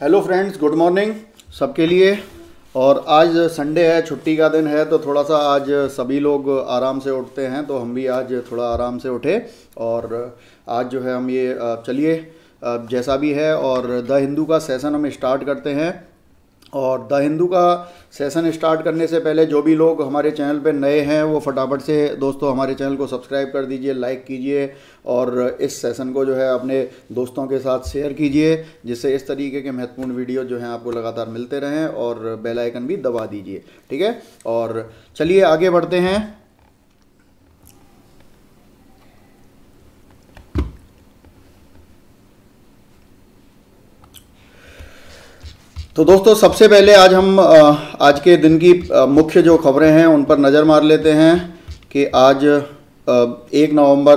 Hello friends good morning सबके लिए। और आज संडे है, छुट्टी का दिन है तो थोड़ा सा आज सभी लोग आराम से उठते हैं तो हम भी आज थोड़ा आराम से उठे। और आज जो है हम ये चलिए जैसा भी है, और द हिंदू का सेशन हम स्टार्ट करते हैं। और द हिंदू का सेशन स्टार्ट करने से पहले जो भी लोग हमारे चैनल पर नए हैं, वो फटाफट से दोस्तों हमारे चैनल को सब्सक्राइब कर दीजिए लाइक कीजिए और इस सेशन को जो है अपने दोस्तों के साथ शेयर कीजिए, जिससे इस तरीके के महत्वपूर्ण वीडियो जो हैं आपको लगातार मिलते रहें और बेल आइकन भी दबा दीजिए, ठीक है? और चलिए आगे बढ़ते हैं। तो दोस्तों, सबसे पहले आज हम आज के दिन की मुख्य जो खबरें हैं, उन पर नज़र मार लेते हैं कि आज एक नवंबर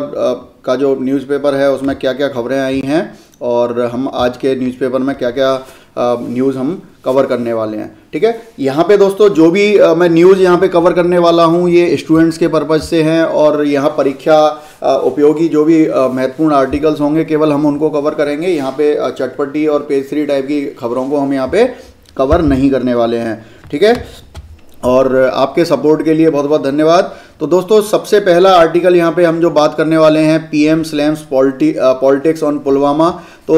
का जो न्यूज़पेपर है, उसमें क्या क्या खबरें आई हैं और हम आज के न्यूज़पेपर में क्या क्या न्यूज़ हम कवर करने वाले हैं ठीक है? यहाँ पे दोस्तों जो भी अ, मैं न्यूज़ यहाँ पे कवर करने वाला हूँ ये स्टूडेंट्स के पर्पज़ से हैं और यहाँ परीक्षा उपयोगी जो भी महत्वपूर्ण आर्टिकल्स होंगे केवल हम उनको कवर करेंगे। यहाँ पे चटपटी और पेज थ्री टाइप की खबरों को हम यहाँ पे कवर नहीं करने वाले हैं ठीक है? और आपके सपोर्ट के लिए बहुत बहुत धन्यवाद। तो दोस्तों सबसे पहला आर्टिकल यहाँ पे हम जो बात करने वाले हैं PM slams polity politics on Pulwama तो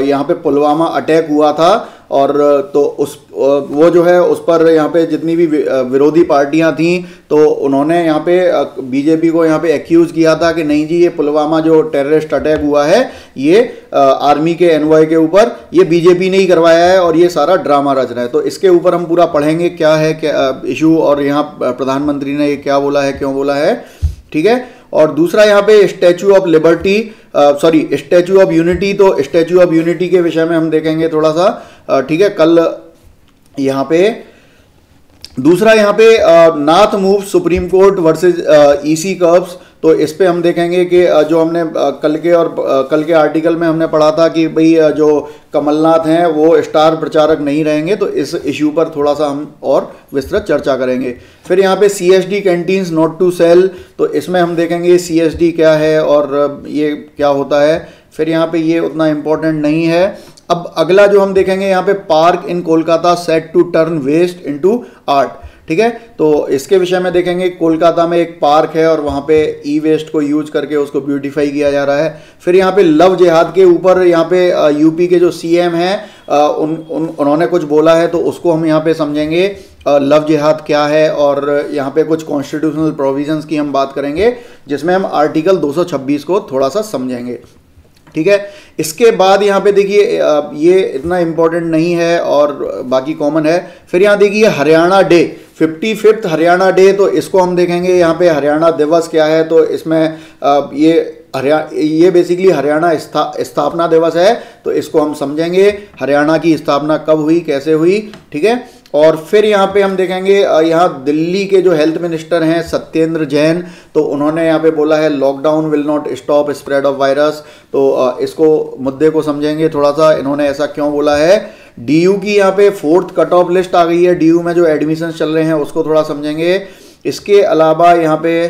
यहाँ पे पुलवामा अटैक हुआ था। और तो उस वो जो है उस पर यहाँ पे जितनी भी विरोधी पार्टियाँ थी तो उन्होंने यहाँ पे बीजेपी को यहाँ पे एक्यूज़ किया था कि नहीं जी, ये पुलवामा जो टेररिस्ट अटैक हुआ है, ये आर्मी के एनवाई के ऊपर, ये बीजेपी ने ही करवाया है और ये सारा ड्रामा रच रहा है। तो इसके ऊपर हम पूरा पढ़ेंगे क्या है, क्या इशू और यहाँ प्रधानमंत्री ने ये क्या बोला है, क्यों बोला है, ठीक है? और दूसरा यहाँ पे statue of liberty sorry statue of unity तो स्टैचू ऑफ़ यूनिटी के विषय में हम देखेंगे थोड़ा सा। ठीक है, कल यहाँ पे, दूसरा यहाँ पे Nath move supreme court versus EC curbs तो इस पे हम देखेंगे कि जो हमने कल के और कल के आर्टिकल में हमने पढ़ा था कि भाई जो कमलनाथ हैं, वो स्टार प्रचारक नहीं रहेंगे तो इस इश्यू पर थोड़ा सा हम और विस्तृत चर्चा करेंगे। फिर यहाँ पे C S D canteens not to sell तो इसमें हम देखेंगे सी एस डी क्या है और ये क्या होता है। फिर यहाँ पे ये उतना इम्पोर्टेंट नहीं है। अब अगला जो हम देखेंगे यहाँ पे park in Kolkata set to turn waste into art ठीक है? तो इसके विषय में देखेंगे कोलकाता में एक पार्क है और वहाँ पे ई वेस्ट को यूज़ करके उसको ब्यूटीफाई किया जा रहा है। फिर यहाँ पे लव जिहाद के ऊपर यहाँ पे यूपी के जो सीएम हैं उन, उन उन्होंने कुछ बोला है तो उसको हम यहाँ पे समझेंगे लव जिहाद क्या है और यहाँ पे कुछ कॉन्स्टिट्यूशनल प्रोविजंस की हम बात करेंगे जिसमें हम आर्टिकल 226 को थोड़ा सा समझेंगे। ठीक है? इसके बाद यहाँ पे देखिए ये इतना इम्पोर्टेंट नहीं है और बाकी कॉमन है। फिर यहाँ देखिए Haryana day fifty fifth Haryana day तो इसको हम देखेंगे। यहाँ पे हरियाणा दिवस क्या है? तो इसमें ये हरियाणा ये बेसिकली हरियाणा स्था, स्थापना दिवस है। तो इसको हम समझेंगे हरियाणा की स्थापना कब हुई कैसे हुई ठीक है? और फिर यहाँ पे हम देखेंगे यहाँ दिल्ली के जो हेल्थ मिनिस्टर हैं, सत्येंद्र जैन तो उन्होंने यहाँ पे बोला है lockdown will not stop spread of virus तो इसको मुद्दे को समझेंगे थोड़ा सा इन्होंने ऐसा क्यों बोला है? डीयू की यहाँ पे फोर्थ कट ऑफ़ लिस्ट आ गई है डीयू में जो एडमिशन चल रहे हैं, उसको थोड़ा समझेंगे। इसके अलावा यहाँ पे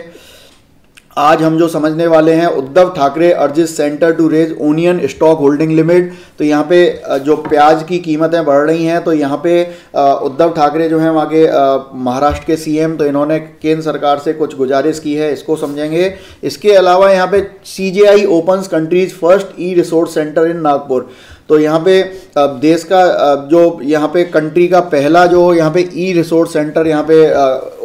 आज हम जो समझने वाले हैं, Uddhav Thackeray urges centre to raise onion stock holding limit तो यहाँ पे जो प्याज की कीमतें बढ़ रही हैं तो यहाँ पे उद्धव ठाकरे जो हैं वहाँ के महाराष्ट्र के सीएम तो इन्होंने केंद्र सरकार से कुछ गुजारिश की है, इसको समझेंगे। इसके अलावा यहाँ पे C J I country's first e resource centre in Nagpur तो यहाँ पे देश का जो यहाँ पे कंट्री का पहला जो यहाँ पे ई रिसोर्स सेंटर यहाँ पे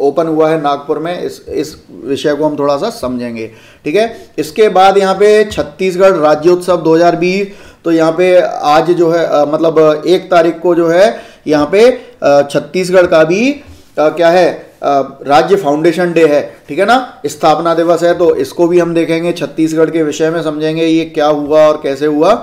ओपन हुआ है नागपुर में, इस इस विषय को हम थोड़ा सा समझेंगे, ठीक है? इसके बाद यहाँ पे छत्तीसगढ़ राज्योत्सव 2020 तो यहाँ पे आज जो है मतलब एक तारीख को जो है, यहाँ पे छत्तीसगढ़ का भी क्या है राज्य फाउंडेशन डे है, ठीक है ना? स्थापना दिवस है तो इसको भी हम देखेंगे, छत्तीसगढ़ के विषय में समझेंगे, ये क्या हुआ और कैसे हुआ।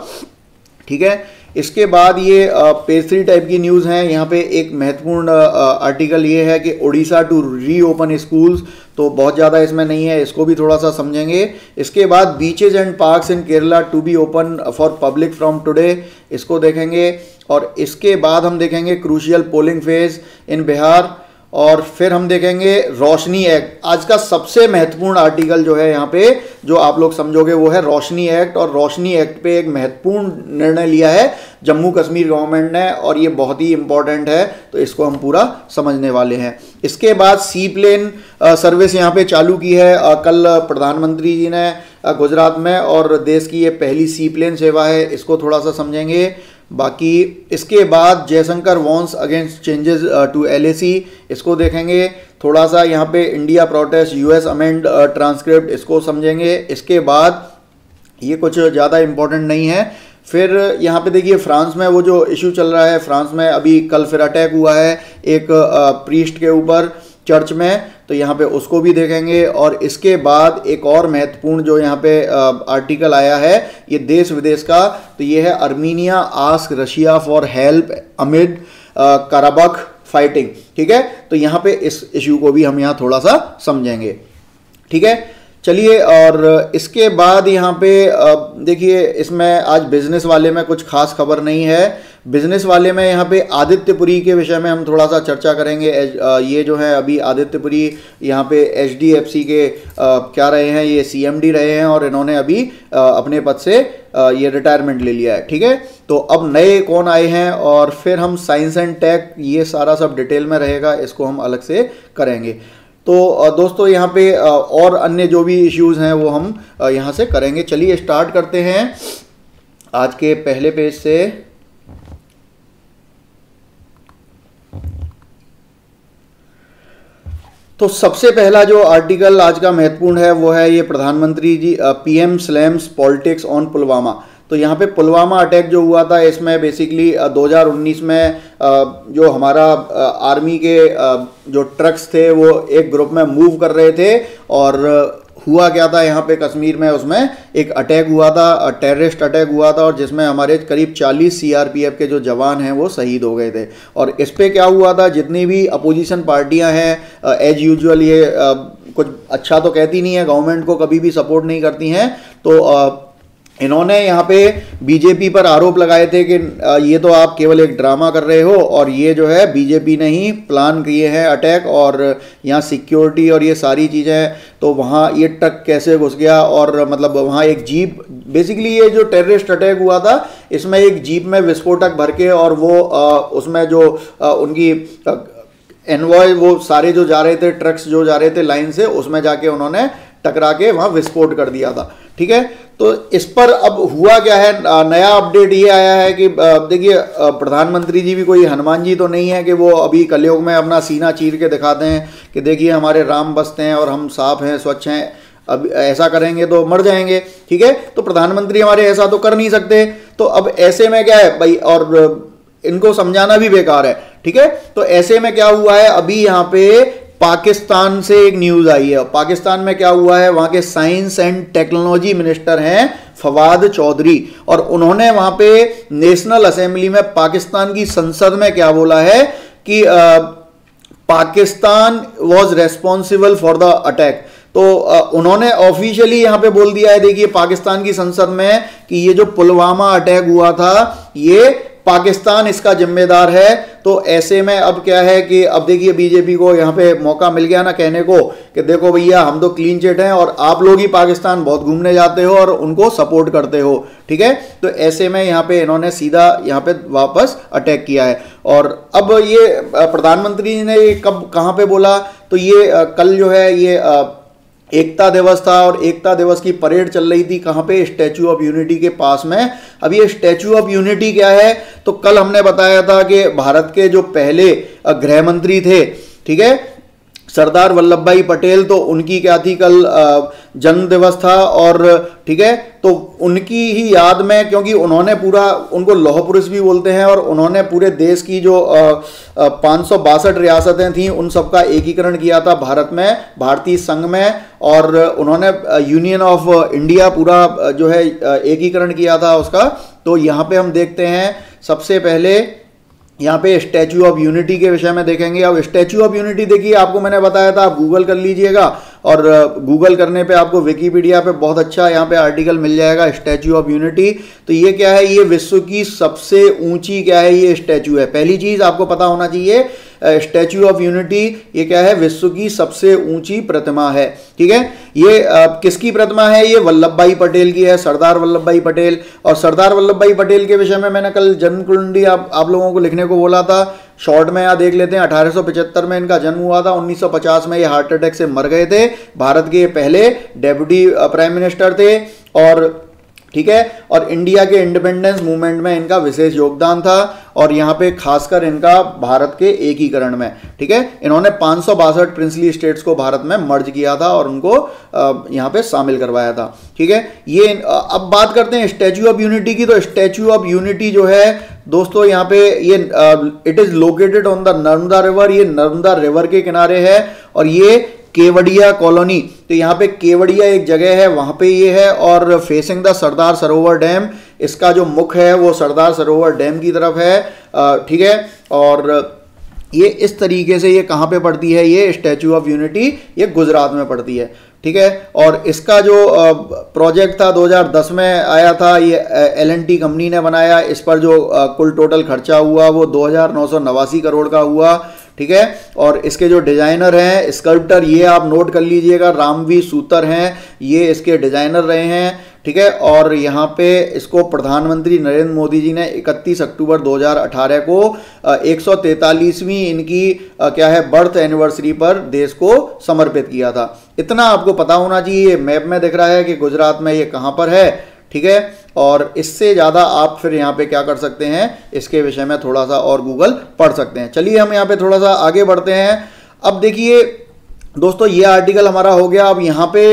ठीक है? इसके बाद ये पेज थ्री टाइप की न्यूज़ हैं। यहाँ पे एक महत्वपूर्ण आर्टिकल ये है कि Odisha to reopen schools तो बहुत ज़्यादा इसमें नहीं है, इसको भी थोड़ा सा समझेंगे। इसके बाद beaches and parks in Kerala to be open for public from today इसको देखेंगे। और इसके बाद हम देखेंगे crucial polling phase in Bihar और फिर हम देखेंगे रोशनी एक्ट। आज का सबसे महत्वपूर्ण आर्टिकल जो है यहाँ पे, जो आप लोग समझोगे, वो है रोशनी एक्ट और रोशनी एक्ट पे एक महत्वपूर्ण निर्णय लिया है। जम्मू कश्मीर गवर्नमेंट ने और ये बहुत ही इंपॉर्टेंट है तो इसको हम पूरा समझने वाले हैं। इसके बाद सी प्लेन सर्विस यहाँ पे चालू की है। कल प्रधानमंत्री जी ने गुजरात में और देश की ये पहली सी प्लेन सेवा है, इसको थोड़ा सा समझेंगे। बाकी इसके बाद Jaishankar warns against changes to LAC इसको देखेंगे। थोड़ा सा यहाँ पे India protest US amend transcript इसको समझेंगे। इसके बाद ये कुछ ज़्यादा इम्पोर्टेंट नहीं है। फिर यहाँ पे देखिए फ्रांस में वो जो इशू चल रहा है फ्रांस में अभी कल फिर अटैक हुआ है एक प्रीस्ट uh, के ऊपर। चर्च में तो यहाँ पे उसको भी देखेंगे। और इसके बाद एक और महत्वपूर्ण जो यहाँ पे आर्टिकल आया है, ये देश विदेश का तो ये है Armenia ask Russia for help amid Karabakh fighting ठीक है? तो यहाँ पे इस इश्यू को भी हम यहाँ थोड़ा सा समझेंगे, ठीक है? चलिए, और इसके बाद यहाँ पे देखिए, इसमें आज बिज़नेस वाले में कुछ खास खबर नहीं है। बिज़नेस वाले में यहाँ पे आदित्यपुरी के विषय में हम थोड़ा सा चर्चा करेंगे। ये जो है अभी आदित्यपुरी यहाँ पे एचडीएफसी के क्या रहे हैं, ये सीएमडी रहे हैं और इन्होंने अभी अपने पद से ये रिटायरमेंट ले लिया है, ठीक है? तो अब नए कौन आए हैं और फिर हम साइंस एंड टेक ये सारा सब डिटेल में रहेगा, इसको हम अलग से करेंगे। तो दोस्तों यहाँ पे और अन्य जो भी इश्यूज़ हैं वो हम यहाँ से करेंगे। चलिए स्टार्ट करते हैं। आज के पहले पेज से तो सबसे पहला जो आर्टिकल आज का महत्वपूर्ण है, वो है ये प्रधानमंत्री जी PM slams politics on Pulwama तो यहाँ पे पुलवामा अटैक जो हुआ था, इसमें बेसिकली 2019 में जो हमारा आर्मी के जो ट्रक्स थे, वो एक ग्रुप में मूव कर रहे थे और हुआ क्या था यहाँ पे कश्मीर में? उसमें एक अटैक हुआ था टेररिस्ट अटैक हुआ था और जिसमें हमारे करीब 40 सीआरपीएफ के जो जवान हैं वो शहीद हो गए थे। और इस पर क्या हुआ था? जितनी भी अपोजिशन पार्टियाँ हैं एज यूजुअल ये कुछ अच्छा तो कहती नहीं है, गवर्नमेंट को कभी भी सपोर्ट नहीं करती हैं। तो इन्होंने यहाँ पे बीजेपी पर आरोप लगाए थे कि ये तो आप केवल एक ड्रामा कर रहे हो और ये जो है बीजेपी ने ही प्लान किए हैं अटैक और यहाँ सिक्योरिटी और ये सारी चीज़ें तो वहाँ ये ट्रक कैसे घुस गया और मतलब वहाँ एक जीप बेसिकली ये जो टेररिस्ट अटैक हुआ था इसमें एक जीप में विस्फोटक भर के और वो आ, उसमें जो आ, उनकी एनवॉय वो सारे जो जा रहे थे ट्रक्स जो जा रहे थे लाइन से उसमें जाके उन्होंने टकरा के वहाँ विस्फोट कर दिया था, ठीक है? तो इस पर अब हुआ क्या है? नया अपडेट ये आया है कि देखिए प्रधानमंत्री जी भी कोई हनुमान जी तो नहीं है कि वो अभी कलयुग में अपना सीना चीर के दिखाते हैं कि देखिए, हमारे राम बसते हैं और हम साफ़ हैं, स्वच्छ हैं, अब ऐसा करेंगे तो मर जाएँगे, ठीक है? तो प्रधानमंत्री हमारे ऐसा तो कर नहीं सकते। तो अब ऐसे में क्या है भाई, और इनको समझाना भी बेकार है, ठीक है? तो ऐसे में क्या हुआ है, अभी यहाँ पे पाकिस्तान से एक न्यूज़ आई है। पाकिस्तान में क्या हुआ है? वहाँ के साइंस एंड टेक्नोलॉजी मिनिस्टर हैं फवाद चौधरी। और उन्होंने वहाँ पे नेशनल असेंबली में पाकिस्तान की संसद में क्या बोला है कि आ, Pakistan was responsible for the attack तो उन्होंने ऑफिशियली यहाँ पे बोल दिया है देखिए पाकिस्तान की संसद में कि ये जो पुलवामा अटैक हुआ था ये पाकिस्तान इसका जिम्मेदार है। तो ऐसे में अब क्या है कि अब देखिए बीजेपी को यहाँ पे मौका मिल गया ना कहने को कि देखो भैया, हम तो क्लीन चिट हैं और आप लोग ही पाकिस्तान बहुत घूमने जाते हो और उनको सपोर्ट करते हो, ठीक है? तो ऐसे में यहाँ पे इन्होंने सीधा यहाँ पे वापस अटैक किया है। और अब ये प्रधानमंत्री ने कब, कहाँ पे बोला? तो ये कल जो है ये एकता दिवस था और एकता दिवस की परेड चल रही थी कहाँ पे? स्टैचू ऑफ़ यूनिटी के पास में। अब ये स्टैचू ऑफ़ यूनिटी क्या है? तो कल हमने बताया था कि भारत के जो पहले गृह मंत्री थे, ठीक है? सरदार वल्लभ भाई पटेल तो उनकी क्या थी कल जन्म दिवस था और, ठीक है तो उनकी ही याद में, क्योंकि उन्होंने पूरा, उनको लौह पुरुष भी बोलते हैं और उन्होंने पूरे देश की जो पाँच सौ बासठ रियासतें थीं, उन सबका एकीकरण किया था भारत में, भारतीय संघ में, और उन्होंने यूनियन ऑफ़ इंडिया पूरा जो है एकीकरण किया था उसका। तो यहाँ पे हम देखते हैं, सबसे पहले यहाँ पे स्टैचू ऑफ़ यूनिटी के विषय में देखेंगे। अब स्टैचू ऑफ़ यूनिटी देखिए, आपको मैंने बताया था, आप गूगल कर लीजिएगा। और गूगल करने पे आपको विकीपीडिया पे बहुत अच्छा यहाँ पे आर्टिकल मिल जाएगा स्टैचू ऑफ़ यूनिटी तो ये क्या है? ये विश्व की सबसे ऊँची क्या है? ये स्टैचू है। पहली चीज़ आपको पता होना चाहिए स्टैचू ऑफ़ यूनिटी ये क्या है? विश्व की सबसे ऊँची प्रतिमा है। ठीक है? ये आ, किसकी प्रतिमा है? ये वल्लभ भाई पटेल की है सरदार वल्लभ भाई पटेल। और सरदार वल्लभ भाई पटेल के विषय में मैंने कल जन्म कुंडी आप, आप लोगों को लिखने को बोला था। शॉर्ट में यहाँ देख लेते हैं 1875 में इनका जन्म हुआ था 1950 में ये हार्ट अटैक से मर गए थे। भारत के पहले डेप्यूटी प्राइम मिनिस्टर थे और ठीक है? और इंडिया के इंडिपेंडेंस मूवमेंट में इनका विशेष योगदान था और यहाँ पे खासकर इनका भारत के एकीकरण में, ठीक है? इन्होंने पाँच प्रिंसली स्टेट्स को भारत में मर्ज किया था और उनको यहाँ पे शामिल करवाया था, ठीक है? ये अब बात करते हैं स्टैच्यू ऑफ़ यूनिटी की। तो स्टैच्यू ऑफ़ यूनिटी जो है, दोस्तों यहाँ पे ये it is located on the Narmada river ये नर्मदा रिवर के किनारे है और ये केवड़िया कॉलोनी। तो यहाँ पे केवड़िया एक जगह है, वहाँ पे ये है और facing the Sardar Sarovar dam इसका जो मुख है वो सरदार सरोवर डैम की तरफ़ है ठीक है? और ये इस तरीके से ये कहाँ पे पड़ती है? ये स्टैचू ऑफ़ यूनिटी ये गुजरात में पड़ती है, ठीक है? और इसका जो प्रोजेक्ट था 2010 में आया था, ये एलएनटी कंपनी ने बनाया, इस पर जो कुल टोटल खर्चा हुआ वो दो हज़ार नौ सौ नवासी करोड़ का हुआ ठीक है? और इसके जो डिज़ाइनर हैं स्कल्प्टर ये आप नोट कर लीजिएगा रामवी सूतर हैं, ये इसके डिज़ाइनर रहे हैं, ठीक है? और यहाँ पे इसको प्रधानमंत्री नरेंद्र मोदी जी ने 31 अक्टूबर 2018 को एक इनकी क्या है बर्थ एनिवर्सरी पर देश को समर्पित किया था। इतना आपको पता होना चाहिए मैप में दिख रहा है कि गुजरात में ये कहाँ पर है? ठीक है? और इससे ज़्यादा आप फिर यहाँ पे क्या कर सकते हैं? इसके विषय में थोड़ा सा और गूगल पढ़ सकते हैं। चलिए हम यहाँ पे थोड़ा सा आगे बढ़ते हैं। अब देखिए दोस्तों ये आर्टिकल हमारा हो गया। अब यहाँ पे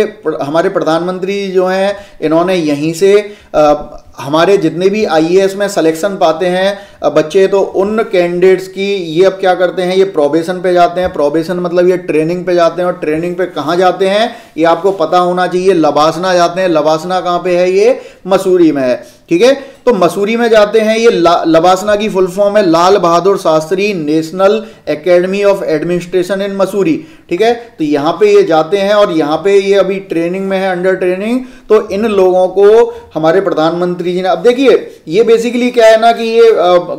हमारे प्रधानमंत्री जो हैं इन्होंने यहीं से आ, हमारे जितने भी आईएएस में सिलेक्शन पाते हैं बच्चे तो उन कैंडिडेट्स की ये अब क्या करते हैं, ये प्रोबेशन पे जाते हैं। प्रोबेशन मतलब ये ट्रेनिंग पे जाते हैं और ट्रेनिंग पे कहाँ जाते हैं, ये आपको पता होना चाहिए। लबासना जाते हैं। लबासना कहाँ पे है? ये मसूरी में है। ठीक है? तो मसूरी में जाते हैं। ये लबासना की फुल फॉर्म है। Lal Bahadur Shastri national academy of administration in Mussoorie ठीक है? तो यहाँ पे ये जाते हैं और यहाँ पे ये अभी ट्रेनिंग में है अंडर ट्रेनिंग तो इन लोगों को हमारे प्रधानमंत्री जी ने। अब देखिए, ये बेसिकली क्या है ना कि ये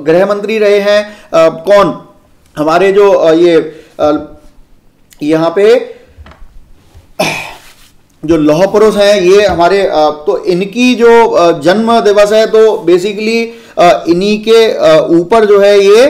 गृह मंत्री रहे हैं कौन? हमारे जो ये यहाँ पे, जो लौह पुरुष हैं, ये हमारे तो इनकी जो जन्म दिवस है तो बेसिकली इन्हीं के ऊपर जो है ये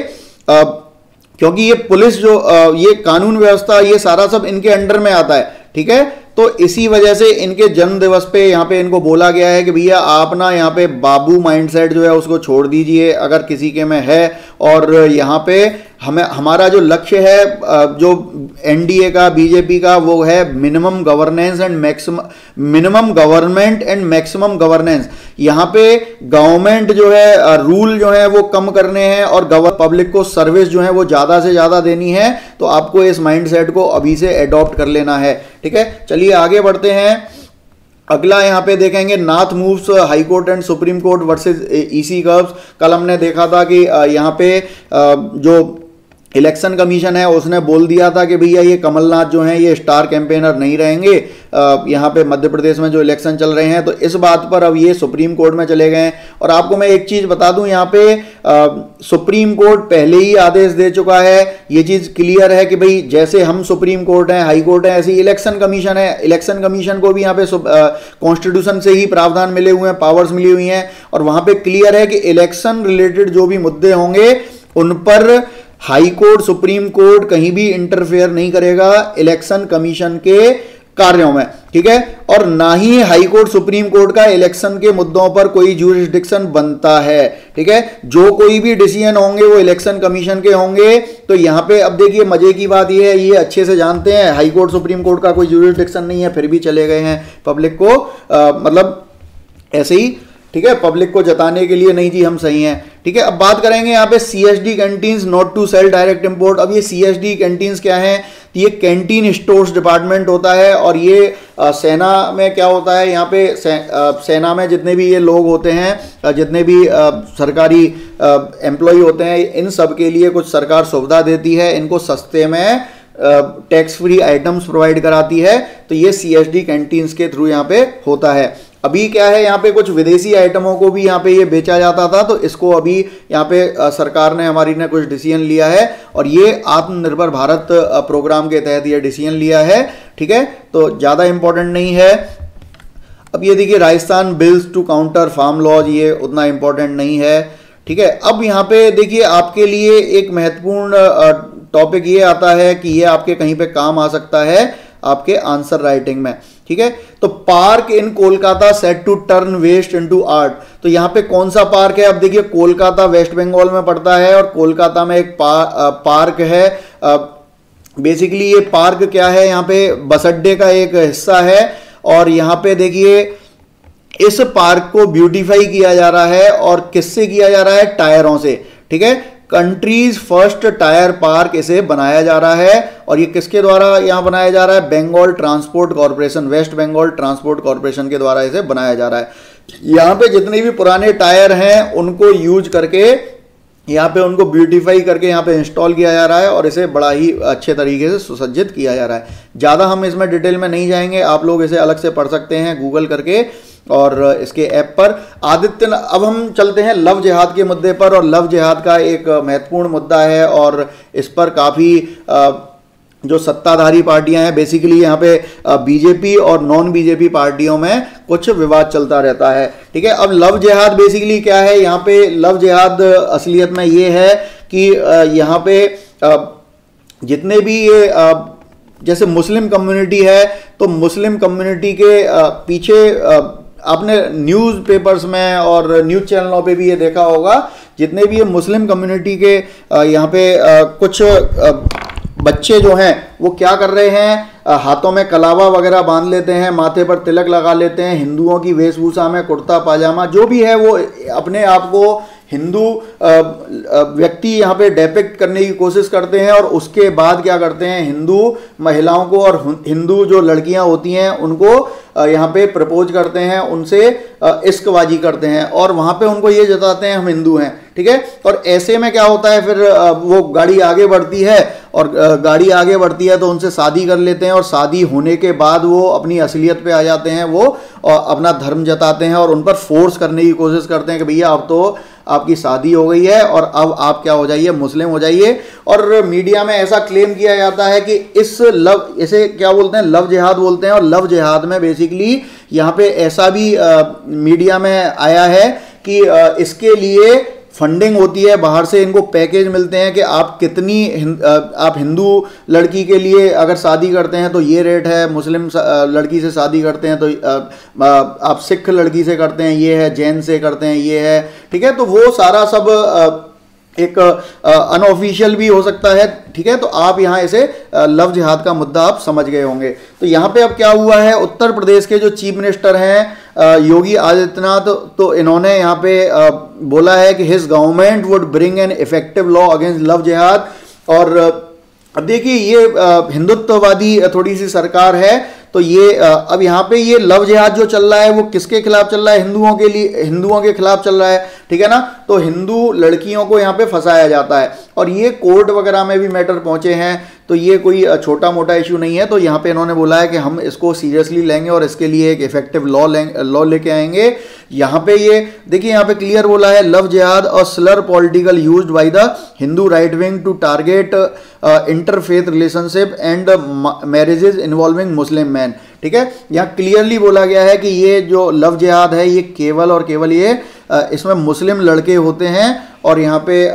क्योंकि ये पुलिस जो ये कानून व्यवस्था, ये सारा सब इनके अंडर में आता है। ठीक है? तो इसी वजह से इनके जन्म दिवस पे यहाँ पे इनको बोला गया है कि भैया आप ना यहाँ पे बाबू माइंडसेट जो है उसको छोड़ दीजिए, अगर किसी के में है और यहाँ पे हमें, हमारा जो लक्ष्य है जो एनडीए का, बीजेपी का, वो है minimum governance and maximum minimum government and maximum governance यहाँ पे गवर्नमेंट जो है रूल जो है, वो कम करने हैं और गवर पब्लिक को सर्विस जो है, वो ज़्यादा से ज़्यादा देनी है। तो आपको इस माइंडसेट को अभी से एडॉप्ट कर लेना है। ठीक है? चलिए आगे बढ़ते हैं। अगला यहाँ पे देखेंगे, Nath moves high court and supreme court versus EC curbs कल हमने देखा था कि यहाँ पे जो इलेक्शन कमीशन है उसने बोल दिया था कि भैया ये कमलनाथ जो हैं ये स्टार कैंपेनर नहीं रहेंगे। यहाँ पे मध्य प्रदेश में जो इलेक्शन चल रहे हैं तो इस बात पर अब ये सुप्रीम कोर्ट में चले गए और आपको मैं एक चीज़ बता दूँ यहाँ पे आ, सुप्रीम कोर्ट पहले ही आदेश दे चुका है। ये चीज़ क्लियर है कि भाई जैसे हम सुप्रीम कोर्ट हैं हाई कोर्ट है ऐसे इलेक्शन कमीशन है। इलेक्शन कमीशन को भी यहाँ पे कॉन्स्टिट्यूशन से ही प्रावधान मिले हुए हैं पावर्स मिली हुई हैं। और वहाँ पर क्लियर है कि इलेक्शन रिलेटेड जो भी मुद्दे होंगे उन पर हाई कोर्ट सुप्रीम कोर्ट कहीं भी इंटरफेयर नहीं करेगा इलेक्शन कमीशन के कार्यों में ठीक है? और ना ही हाई कोर्ट सुप्रीम कोर्ट का इलेक्शन के मुद्दों पर कोई जुरिस्डिक्शन बनता है ठीक है? जो कोई भी डिसीज़न होंगे वो इलेक्शन कमीशन के होंगे। तो यहाँ पे अब देखिए मज़े की बात ये है ये अच्छे से जानते हैं। हाई कोर्ट सुप्रीम कोर्ट का कोई जुरिस्डिक्शन नहीं है फिर भी चले गए हैं पब्लिक को। आ, मतलब ऐसे ही ठीक है? पब्लिक को जताने के लिए नहीं जी हम सही हैं। ठीक है? अब बात करेंगे यहाँ पे C H D canteen not to sell direct import अब ये सी एच डी कैंटीन क्या है? तो ये कैंटीन स्टोर्स डिपार्टमेंट होता है और ये आ, सेना में क्या होता है? यहाँ पे से, आ, सेना में जितने भी ये लोग होते हैं जितने भी आ, सरकारी एम्प्लॉय होते हैं इन सब के लिए कुछ सरकार सुविधा देती है। इनको सस्ते में टैक्स फ्री आइटम्स प्रोवाइड कराती है। तो ये सी एस डी कैंटीन्स के थ्रू यहाँ पे होता है। अभी क्या है, यहाँ पे कुछ विदेशी आइटमों को भी यहाँ पे ये बेचा जाता था तो इसको अभी यहाँ पे सरकार ने, हमारी ने कुछ डिसीज़न लिया है और ये आत्मनिर्भर भारत प्रोग्राम के तहत ये डिसीज़न लिया है, ठीक है? तो ज़्यादा इंपॉर्टेंट नहीं है। अब ये देखिए, Rajasthan bills to counter farm laws ये उतना इंपॉर्टेंट नहीं है, ठीक है? अब यहाँ पे देखिए, आपके लिए एक महत्वपूर्ण टॉपिक ये आता है कि ये आपके कहीं पे काम आ सकता है, आपके आंसर राइटिंग में। ठीक है? तो park in Kolkata set to turn waste into art तो यहाँ पे कौन सा पार्क है? अब देखिए कोलकाता वेस्ट बंगाल में पड़ता है और कोलकाता में एक पा, पार्क है। बेसिकली ये पार्क क्या है? यहाँ पे बस अड्डे का एक हिस्सा है और यहाँ पे देखिए इस पार्क को ब्यूटीफाई किया जा रहा है और किससे किया जा रहा है? टायरों से ठीक है? कंट्रीज़ फ़र्स्ट टायर पार्क इसे बनाया जा रहा है और ये किसके द्वारा यहाँ बनाया जा रहा है? Bengal transport corporation, West Bengal transport corporation के द्वारा इसे बनाया जा रहा है। यहाँ पे जितने भी पुराने टायर हैं, उनको यूज़ करके, यहाँ पे उनको ब्यूटीफाई करके यहाँ पे इंस्टॉल किया जा रहा है और इसे बड़ा ही अच्छे तरीके से सुसज्जित किया जा रहा है। ज़्यादा हम इसमें डिटेल में नहीं जाएँगे, आप लोग इसे अलग से पढ़ सकते हैं, गूगल करके। और इसके ऐप पर आदित्य, अब हम चलते हैं लव जिहाद के मुद्दे पर और लव जिहाद का एक महत्वपूर्ण मुद्दा है और इस पर काफ़ी जो सत्ताधारी पार्टियाँ हैं बेसिकली यहाँ पे बीजेपी और नॉन बीजेपी पार्टियों में कुछ विवाद चलता रहता है। ठीक है, अब लव जिहाद बेसिकली क्या है? यहाँ पे लव जिहाद असलियत में ये है कि यहाँ पे जितने भी ये जैसे मुस्लिम कम्युनिटी है तो मुस्लिम कम्युनिटी के पीछे आपने न्यूज़ पेपर्स में और न्यूज़ चैनलों पे भी ये देखा होगा, जितने भी ये मुस्लिम कम्युनिटी के यहाँ पे कुछ बच्चे जो हैं, वो क्या कर रहे हैं? हाथों में कलावा वगैरह बाँध लेते हैं, माथे पर तिलक लगा लेते हैं, हिंदुओं की वेशभूषा में कुर्ता पाजामा जो भी है वो अपने आप को हिंदू व्यक्ति यहाँ पे डेपिक्ट करने की कोशिश करते हैं और उसके बाद क्या करते हैं, हिंदू महिलाओं को और हिंदू जो लड़कियाँ होती हैं, उनको यहाँ पे प्रपोज करते हैं, उनसे इश्कबाजी करते हैं और वहाँ पे उनको ये जताते हैं, हम हिंदू हैं। ठीक है? और ऐसे में क्या होता है, फिर वो गाड़ी आगे बढ़ती है और गाड़ी आगे बढ़ती है तो उनसे शादी कर लेते हैं और शादी होने के बाद वो अपनी असलियत पे आ जाते हैं, वो अपना धर्म जताते हैं और उन पर फोर्स करने की कोशिश करते हैं कि भैया अब तो आपकी शादी हो गई है और अब आप क्या हो जाइए मुस्लिम हो जाइए। और मीडिया में ऐसा क्लेम किया जाता है कि इस लव इसे क्या बोलते हैं लव जिहाद बोलते हैं। और लव जिहाद में बेसिकली यहाँ पे ऐसा भी आ, मीडिया में आया है कि आ, इसके लिए फंडिंग होती है, बाहर से इनको पैकेज मिलते हैं कि आप कितनी आप हिंदू लड़की के लिए अगर शादी करते हैं तो ये रेट है, मुस्लिम लड़की से शादी करते हैं तो आप सिख लड़की से करते हैं, ये है, जैन से करते हैं, ये है, ठीक है? तो वो सारा सब एक अनऑफिशियल भी हो सकता है, ठीक है? तो आप यहाँ इसे लव जिहाद का मुद्दा आप समझ गए होंगे। तो यहाँ पे अब क्या हुआ है? उत्तर प्रदेश के जो चीफ मिनिस्टर हैं योगी आदित्यनाथ तो इन्होंने यहाँ पे बोला है कि his government would bring an effective law against love जिहाद। और अब देखिए ये हिंदुत्ववादी थोड़ी सी सरकार है तो ये अब यहाँ पे ये लव जिहाद जो चल रहा है, वो किसके खिलाफ चल रहा है? हिंदुओं के लिए, हिंदुओं के खिलाफ चल रहा है, ठीक है ना? तो हिंदू लड़कियों को यहाँ पे फंसाया जाता है। और ये कोर्ट वगैरह में भी मैटर पहुँचे हैं तो ये कोई छोटा मोटा इशू नहीं है। तो यहाँ पे इन्होंने बोला है कि हम इसको सीरियसली लेंगे और इसके लिए एक इफ़ेक्टिव लॉ लॉ लेके आएँगे। यहाँ पे ये, देखिए यहाँ पे क्लियर बोला है, लव जिहाद और slur political use by the Hindu right wing to target interfaith relationship and marriages involving Muslim man. ठीक है? यहाँ क्लियरली बोला गया है कि ये जो लव जिहाद है, ये केवल और केवल ये इसमें मुस्लिम लड़के होते हैं और यहाँ पे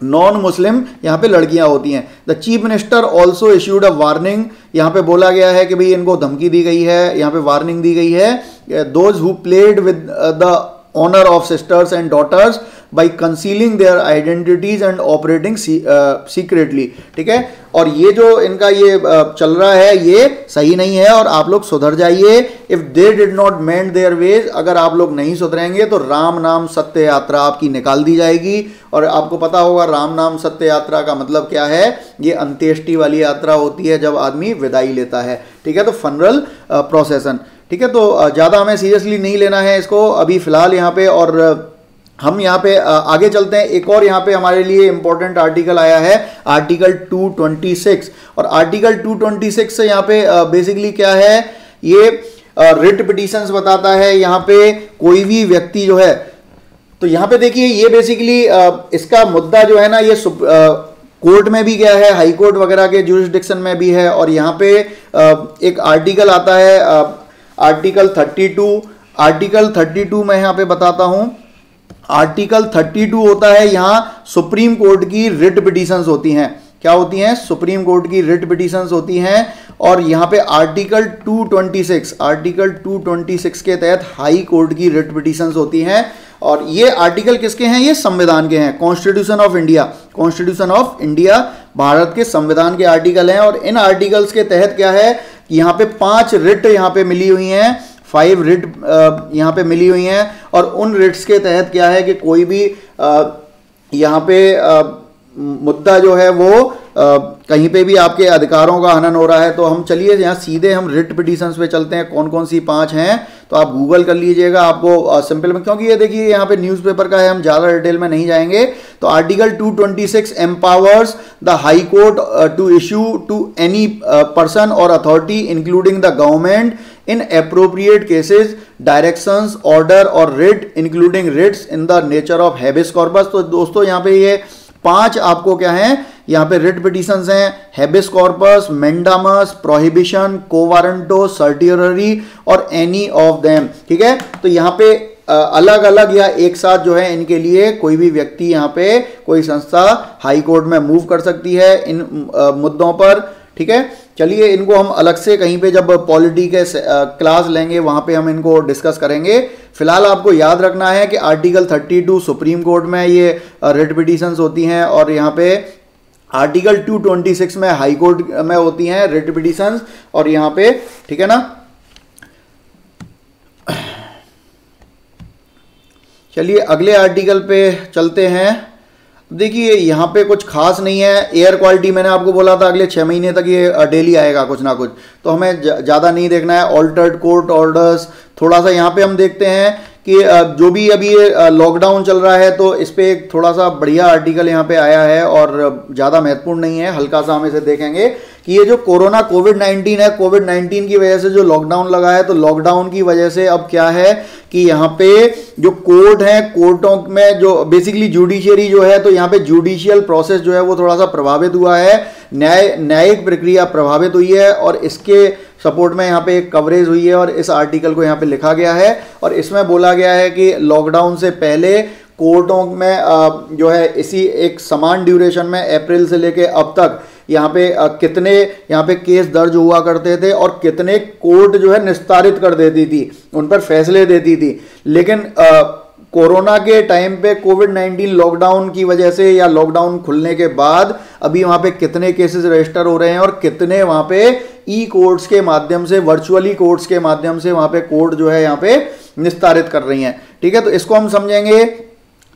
नॉन मुस्लिम यहाँ पे लड़कियाँ होती हैं। The chief minister also issued a warning यहाँ पे बोला गया है कि भाई इनको धमकी दी गई है, यहाँ पे वार्निंग दी गई है। Those who played with the honour of sisters and daughters by concealing their identities and operating secretly ठीक है? और ये जो इनका ये uh, चल रहा है ये सही नहीं है और आप लोग सुधर जाइए। If they did not mend their ways अगर आप लोग नहीं सुधरेंगे तो राम नाम सत्य यात्रा आपकी निकाल दी जाएगी। और आपको पता होगा राम नाम सत्य यात्रा का मतलब क्या है? ये अंत्येष्टि वाली यात्रा होती है जब आदमी विदाई लेता है। ठीक है? तो फनरल प्रोसेसन uh, ठीक है तो ज़्यादा हमें सीरियसली नहीं लेना है इसको। अभी फ़िलहाल यहाँ पे और हम यहाँ पे आगे चलते हैं। एक और यहाँ पे हमारे लिए इम्पोर्टेंट आर्टिकल आया है आर्टिकल 226 और आर्टिकल 226 से यहाँ पे बेसिकली क्या है, ये रिट पिटिशन बताता है। यहाँ पे कोई भी व्यक्ति जो है तो यहाँ पे देखिए, ये बेसिकली इसका मुद्दा जो है ना, ये कोर्ट में भी गया है, हाई कोर्ट वगैरह के जुरिस्डिक्शन में भी है। और यहाँ पे एक आर्टिकल आता है आर्टिकल 32 आर्टिकल 32 मैं यहाँ पे बताता हूँ। आर्टिकल 32 होता है यहाँ सुप्रीम कोर्ट की रिट पिटिशंस होती हैं। क्या होती हैं? सुप्रीम कोर्ट की रिट पिटिशंस होती हैं और यहाँ पे आर्टिकल 226 आर्टिकल 226 के तहत हाई कोर्ट की रिट पिटिशंस होती हैं और ये आर्टिकल किसके हैं? ये संविधान के हैं। Constitution of India constitution of India Bharat के संविधान के आर्टिकल हैं और इन आर्टिकल्स के तहत क्या है? यहाँ पे पाँच रिट यहाँ पे मिली हुई हैं फाइव रिट यहाँ पे मिली हुई हैं, और उन रिट्स के तहत क्या है कि कोई भी यहाँ पे मुद्दा जो है वो कहीं पे भी आपके अधिकारों का हनन हो रहा है तो हम चलिए यहाँ सीधे हम रिट पिटिशंस पे चलते हैं कौन कौन सी पाँच हैं तो आप गूगल कर लीजिएगा आपको सिंपल में, क्योंकि ये देखिए यहाँ पे न्यूज़पेपर का है, हम ज़्यादा डिटेल में नहीं जाएँगे तो article 226 empowers the high court to issue to any person और authority including the government in appropriate cases directions order और writ including writs in the nature of habeas corpus तो दोस्तों, यहाँ पे ये पाँच आपको क्या है? यहाँ पे रिट पिटिशन हैं habeas corpus mandamus prohibition quo warranto certiorari और एनी ऑफ़ देम ठीक है? तो यहाँ पे अलग अलग या एक साथ जो है इनके लिए कोई भी व्यक्ति यहाँ पे कोई संस्था हाई कोर्ट में मूव कर सकती है इन मुद्दों पर, ठीक है? चलिए, इनको हम अलग से कहीं पे जब पॉलिटी के क्लास लेंगे, वहाँ पे हम इनको डिस्कस करेंगे। फ़िलहाल आपको याद रखना है कि आर्टिकल 32 सुप्रीम कोर्ट में ये रिट पिटिशंस होती हैं और यहाँ पे आर्टिकल 226 में हाई कोर्ट में होती हैं रिट पिटिशंस और यहाँ पे, ठीक है ना? चलिए, अगले आर्टिकल पे चलते हैं। देखिए यहाँ पे कुछ खास नहीं है। एयर क्वालिटी मैंने आपको बोला था, अगले छः महीने तक ये डेली आएगा कुछ ना कुछ। तो हमें ज़्यादा नहीं देखना है। ऑल्टर्ड कोर्ट ऑर्डर्स थोड़ा सा यहाँ पे हम देखते हैं। कि जो भी अभी लॉकडाउन चल रहा है तो इस पर एक थोड़ा सा बढ़िया आर्टिकल यहाँ पे आया है और ज़्यादा महत्वपूर्ण नहीं है हल्का सा हम इसे देखेंगे कि ये जो कोरोना कोविड 19 है कोविड 19 की वजह से जो लॉकडाउन लगा है तो लॉकडाउन की वजह से अब क्या है कि यहाँ पे जो कोर्ट है कोर्टों में जो बेसिकली जुडिशियरी जो है तो यहाँ पे जुडिशियल प्रोसेस जो है, वो थोड़ा सा प्रभावित हुआ है, न्याय, न्यायिक प्रक्रिया प्रभावित हुई है और इसके सपोर्ट में यहाँ पे एक कवरेज हुई है और इस आर्टिकल को यहाँ पे लिखा गया है और इसमें बोला गया है कि लॉकडाउन से पहले कोर्टों में जो है, इसी एक समान ड्यूरेशन में अप्रैल से लेके अब तक यहाँ पे कितने यहाँ पे केस दर्ज हुआ करते थे और कितने कोर्ट जो है निस्तारित कर देती थी, उन पर फैसले देती थी। लेकिन कोरोना के टाइम पे कोविड 19 लॉकडाउन की वजह से या लॉकडाउन खुलने के बाद अभी वहाँ पे कितने केसेस रजिस्टर हो रहे हैं और कितने वहाँ पे ई कोर्ट्स के माध्यम से वर्चुअली कोर्ट्स के माध्यम से वहाँ पे कोर्ट जो है यहाँ पे निस्तारित कर रही हैं। ठीक है तो इसको हम समझेंगे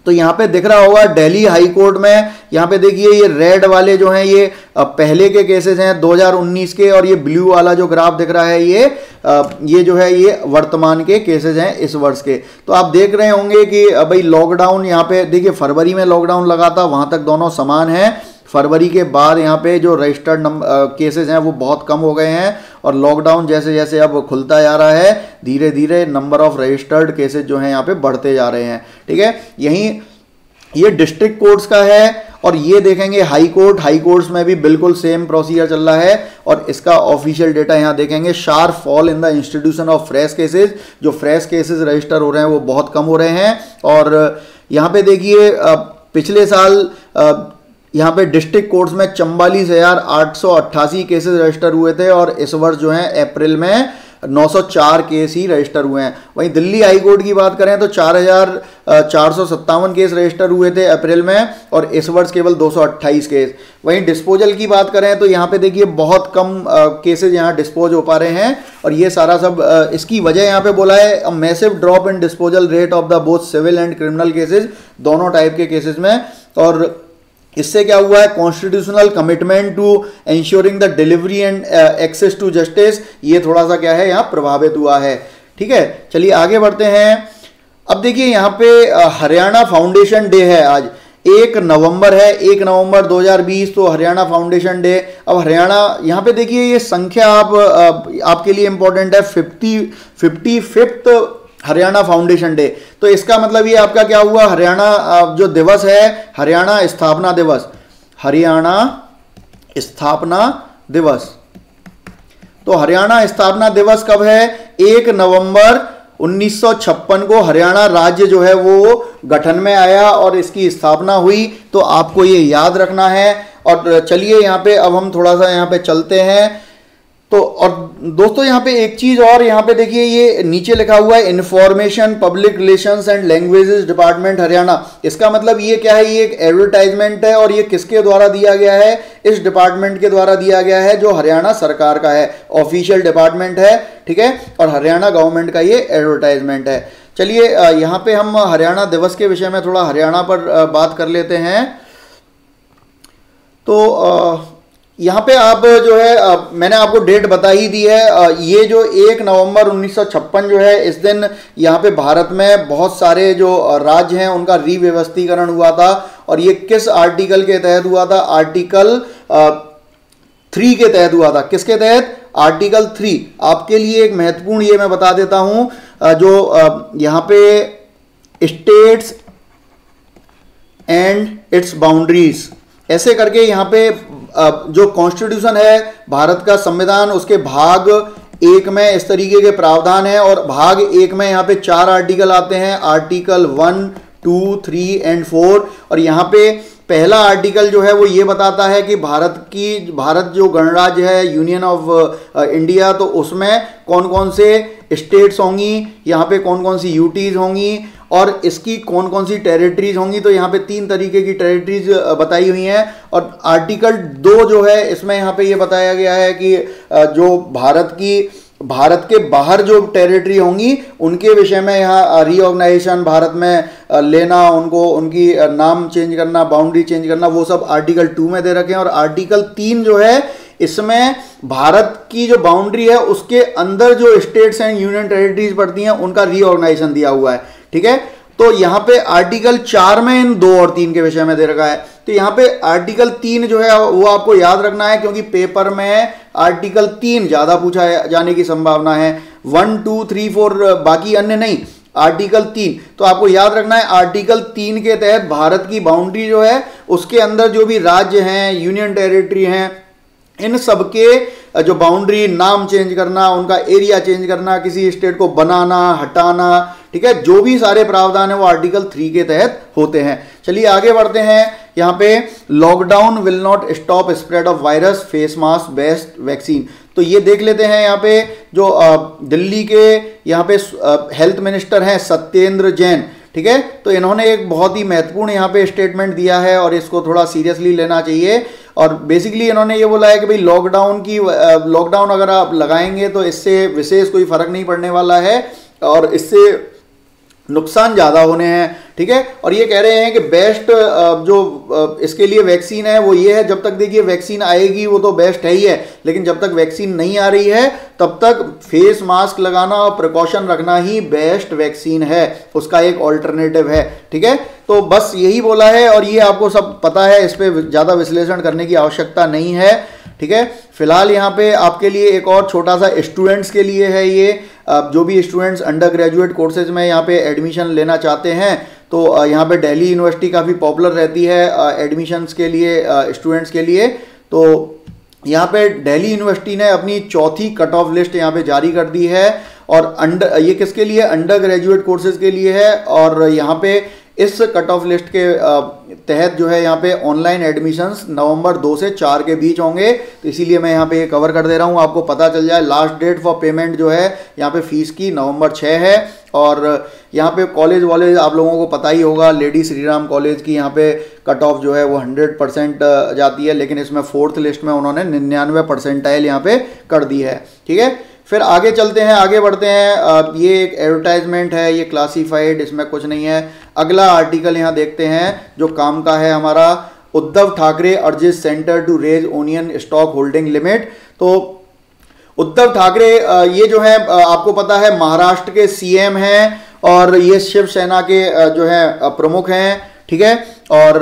तो यहाँ पे दिख रहा होगा दिल्ली हाई कोर्ट में, यहाँ पे देखिए ये रेड वाले जो हैं ये पहले के केसेस हैं 2019 के, और ये ब्लू वाला जो ग्राफ दिख रहा है ये ये जो है ये वर्तमान के केसेस हैं इस वर्ष के। तो आप देख रहे होंगे कि भाई लॉकडाउन यहाँ पे, देखिए फरवरी में लॉकडाउन लगा था वहाँ तक दोनों समान हैं। फरवरी के बाद यहाँ पे जो रजिस्टर्ड नंबर केसेस हैं, वो बहुत कम हो गए हैं और लॉकडाउन जैसे जैसे अब खुलता जा रहा है धीरे धीरे नंबर ऑफ़ रजिस्टर्ड केसेस जो हैं यहाँ पे बढ़ते जा रहे हैं। ठीक है? यहीं ये डिस्ट्रिक्ट कोर्ट्स का है और ये देखेंगे हाई कोर्ट हाई कोर्ट्स में भी बिल्कुल सेम प्रोसीजर चल रहा है और इसका ऑफिशियल डेटा यहाँ देखेंगे sharp fall in the institution of fresh cases जो फ्रेश केसेस रजिस्टर हो रहे हैं, वो बहुत कम हो रहे हैं और यहाँ पे देखिए पिछले साल यहाँ पे डिस्ट्रिक्ट कोर्ट्स में चंबालीस हज़ार आठ सौ अट्ठासी केसेज रजिस्टर हुए थे और इस वर्ष जो है अप्रैल में 904 केस ही रजिस्टर हुए हैं। वहीं दिल्ली हाई कोर्ट की बात करें तो चार हज़ार चार सौ सत्तावन केस रजिस्टर हुए थे अप्रैल में और इस वर्ष केवल 228 केस वहीं डिस्पोजल की बात करें तो यहाँ पे देखिए बहुत कम केसेज यहाँ डिस्पोज हो पा रहे हैं और ये सारा सब इसकी वजह यहाँ पे बोला है massive drop in disposal rate of the both civil and criminal cases दोनों टाइप के केसेज में और इससे क्या हुआ है? Constitutional commitment to ensuring the delivery and access to justice ये थोड़ा सा क्या है? यहाँ प्रभावित हुआ है। ठीक है? चलिए आगे बढ़ते हैं। अब देखिए यहाँ पे हरियाणा फाउंडेशन डे है आज। एक नवंबर है। एक नवंबर 2020 तो हरियाणा फाउंडेशन डे अब हरियाणा, यहाँ पे देखिए ये संख्या आप आपके लिए इंपॉर्टेंट है। Fifty fifty fifth Haryana foundation day. तो इसका मतलब ये आपका क्या हुआ? हरियाणा जो दिवस है, हरियाणा स्थापना दिवस। हरियाणा स्थापना दिवस। तो हरियाणा स्थापना दिवस कब है? एक नवंबर 1956 को हरियाणा राज्य जो है वो गठन में आया और इसकी स्थापना हुई। तो आपको ये याद रखना है। और चलिए यहाँ पे, अब हम थोड़ा सा यहाँ पे चलते हैं। तो और दोस्तों यहाँ पे एक चीज़ और यहाँ पे देखिए, ये नीचे लिखा हुआ है information public relations and languages department Haryana. इसका मतलब ये क्या है? ये एक एडवर्टाइजमेंट है और ये किसके द्वारा दिया गया है? इस डिपार्टमेंट के द्वारा दिया गया है, जो हरियाणा सरकार का है। ऑफिशियल डिपार्टमेंट है, ठीक है? और हरियाणा गवर्नमेंट का ये एडवर्टाइजमेंट है। चलिए यहाँ पे हम हरियाणा दिवस के विषय में थोड़ा हरियाणा पर बात कर लेते हैं। तो यहाँ पे आप जो है मैंने आपको डेट बता ही दी है ये जो एक नवंबर 1956 जो है, इस दिन यहाँ पे भारत में बहुत सारे जो राज्य हैं, उनका रिव्यवस्थीकरण हुआ था और ये किस आर्टिकल के तहत हुआ था? आर्टिकल थ्री के तहत हुआ था। किसके तहत? Article three. आपके लिए एक महत्वपूर्ण ये मैं बता देता हूँ जो यहाँ पे स्टेट्स एंड इट्स बाउंड्रीज, ऐसे करके यहाँ पे जो कॉन्स्टिट्यूशन है, भारत का संविधान, उसके भाग एक में इस तरीके के प्रावधान है और भाग एक में यहाँ पे चार आर्टिकल आते हैं article one two three and four और यहाँ पे पहला आर्टिकल जो है वो ये बताता है कि भारत की, भारत जो गणराज्य है यूनियन ऑफ़ इंडिया तो उसमें कौन कौन से स्टेट्स होंगी, यहाँ पे कौन कौन सी यूटीज होंगी, और इसकी कौन कौन सी टेरिटरीज होंगी तो यहाँ पे तीन तरीके की टेरिटरीज बताई हुई हैं, और आर्टिकल दो जो है, इसमें यहाँ पे ये यह बताया गया है कि जो भारत की भारत के बाहर जो टेरिटरी होंगी, उनके विषय में यहाँ रीऑर्गेनाइजेशन भारत में लेना, उनको, उनकी नाम चेंज करना बाउंड्री चेंज करना, वो सब आर्टिकल टू में दे रखे हैं और आर्टिकल तीन जो है, इसमें भारत की जो बाउंड्री है, उसके अंदर जो स्टेट्स एंड यूनियन टेरिटरीज पड़ती हैं, उनका रीऑर्गेनाइजेशन दिया हुआ है। ठीक है? तो यहाँ पे आर्टिकल चार में इन दो और तीन के विषय में दे रखा है। तो यहाँ पे आर्टिकल तीन जो है, वो आपको याद रखना है, क्योंकि पेपर में आर्टिकल तीन ज़्यादा पूछा जाने की संभावना है। वन टू थ्री फोर बाकी अन्य नहीं। आर्टिकल तीन। तो आपको याद रखना है आर्टिकल तीन के तहत भारत की बाउंड्री जो है, उसके अंदर जो भी राज्य हैं यूनियन टेरिटरी हैं, इन सबके जो बाउंड्री नाम चेंज करना, उनका एरिया चेंज करना, किसी स्टेट को बनाना, हटाना ठीक है? जो भी सारे प्रावधान है वो आर्टिकल थ्री के तहत होते हैं। चलिए आगे बढ़ते हैं। यहाँ पे lockdown will not stop spread of virus face mask best vaccine तो ये देख लेते हैं यहाँ पे, जो दिल्ली के यहाँ पे हेल्थ मिनिस्टर हैं सत्येंद्र जैन, ठीक है? तो इन्होंने एक बहुत ही महत्वपूर्ण यहाँ पे स्टेटमेंट दिया है और इसको थोड़ा सीरियसली लेना चाहिए। और बेसिकली इन्होंने ये बोला है कि भाई लॉकडाउन की लॉकडाउन अगर आप लगाएँगे तो इससे विशेष कोई फ़र्क नहीं पड़ने वाला है। और इससे नुकसान ज़्यादा होने हैं, ठीक है? और ये कह रहे हैं कि बेस्ट जो इसके लिए वैक्सीन है, वो ये है, जब तक देखिए वैक्सीन आएगी, वो तो बेस्ट है ही है, लेकिन जब तक वैक्सीन नहीं आ रही है, तब तक फेस मास्क लगाना और प्रिकॉशन रखना ही बेस्ट वैक्सीन है, उसका एक ऑल्टरनेटिव है, ठीक है? तो बस यही बोला है, और ये आपको सब पता है, इस पर ज़्यादा विश्लेषण करने की आवश्यकता नहीं है। ठीक है? फ़िलहाल यहाँ पे आपके लिए एक और छोटा सा स्टूडेंट्स के लिए है ये। जो भी स्टूडेंट्स अंडर ग्रेजुएट कोर्सेज में यहाँ पे एडमिशन लेना चाहते हैं तो यहाँ पे दिल्ली यूनिवर्सिटी काफ़ी पॉपुलर रहती है एडमिशन्स के लिए स्टूडेंट्स के लिए। तो यहाँ पे दिल्ली यूनिवर्सिटी ने अपनी चौथी कट ऑफ़ लिस्ट यहाँ पे जारी कर दी है। और अंडर ये किसके लिए? अंडर ग्रेजुएट कोर्सेज के लिए है। और यहाँ पे इस कट ऑफ़ लिस्ट के तहत जो है यहाँ पे ऑनलाइन एडमिशन्स नवंबर दो से चार के बीच होंगे। तो इसीलिए मैं यहाँ पे ये कवर कर दे रहा हूँ। आपको पता चल जाए लास्ट डेट फॉर पेमेंट जो है, यहाँ पे फ़ीस की नवंबर छः है। और यहाँ पे कॉलेज वॉलेज आप लोगों को पता ही होगा लेडी श्री राम कॉलेज की यहाँ पे कट ऑफ़ जो है वो हंड्रेड परसेंट जाती है। लेकिन इसमें फोर्थ लिस्ट में उन्होंने निन्यानवे परसेंटाइल यहाँ पे कर दी है। ठीक है? फिर आगे चलते हैं, आगे बढ़ते हैं। ये एक एडवर्टाइजमेंट है, ये क्लासीफाइड इसमें कुछ नहीं है। अगला आर्टिकल यहाँ देखते हैं, जो काम का है हमारा, Uddhav Thackeray urged centre to raise onion stock holding limit तो उद्धव ठाकरे ये जो है आपको पता है, महाराष्ट्र के सीएम हैं और ये शिवसेना के जो है प्रमुख हैं, ठीक है? और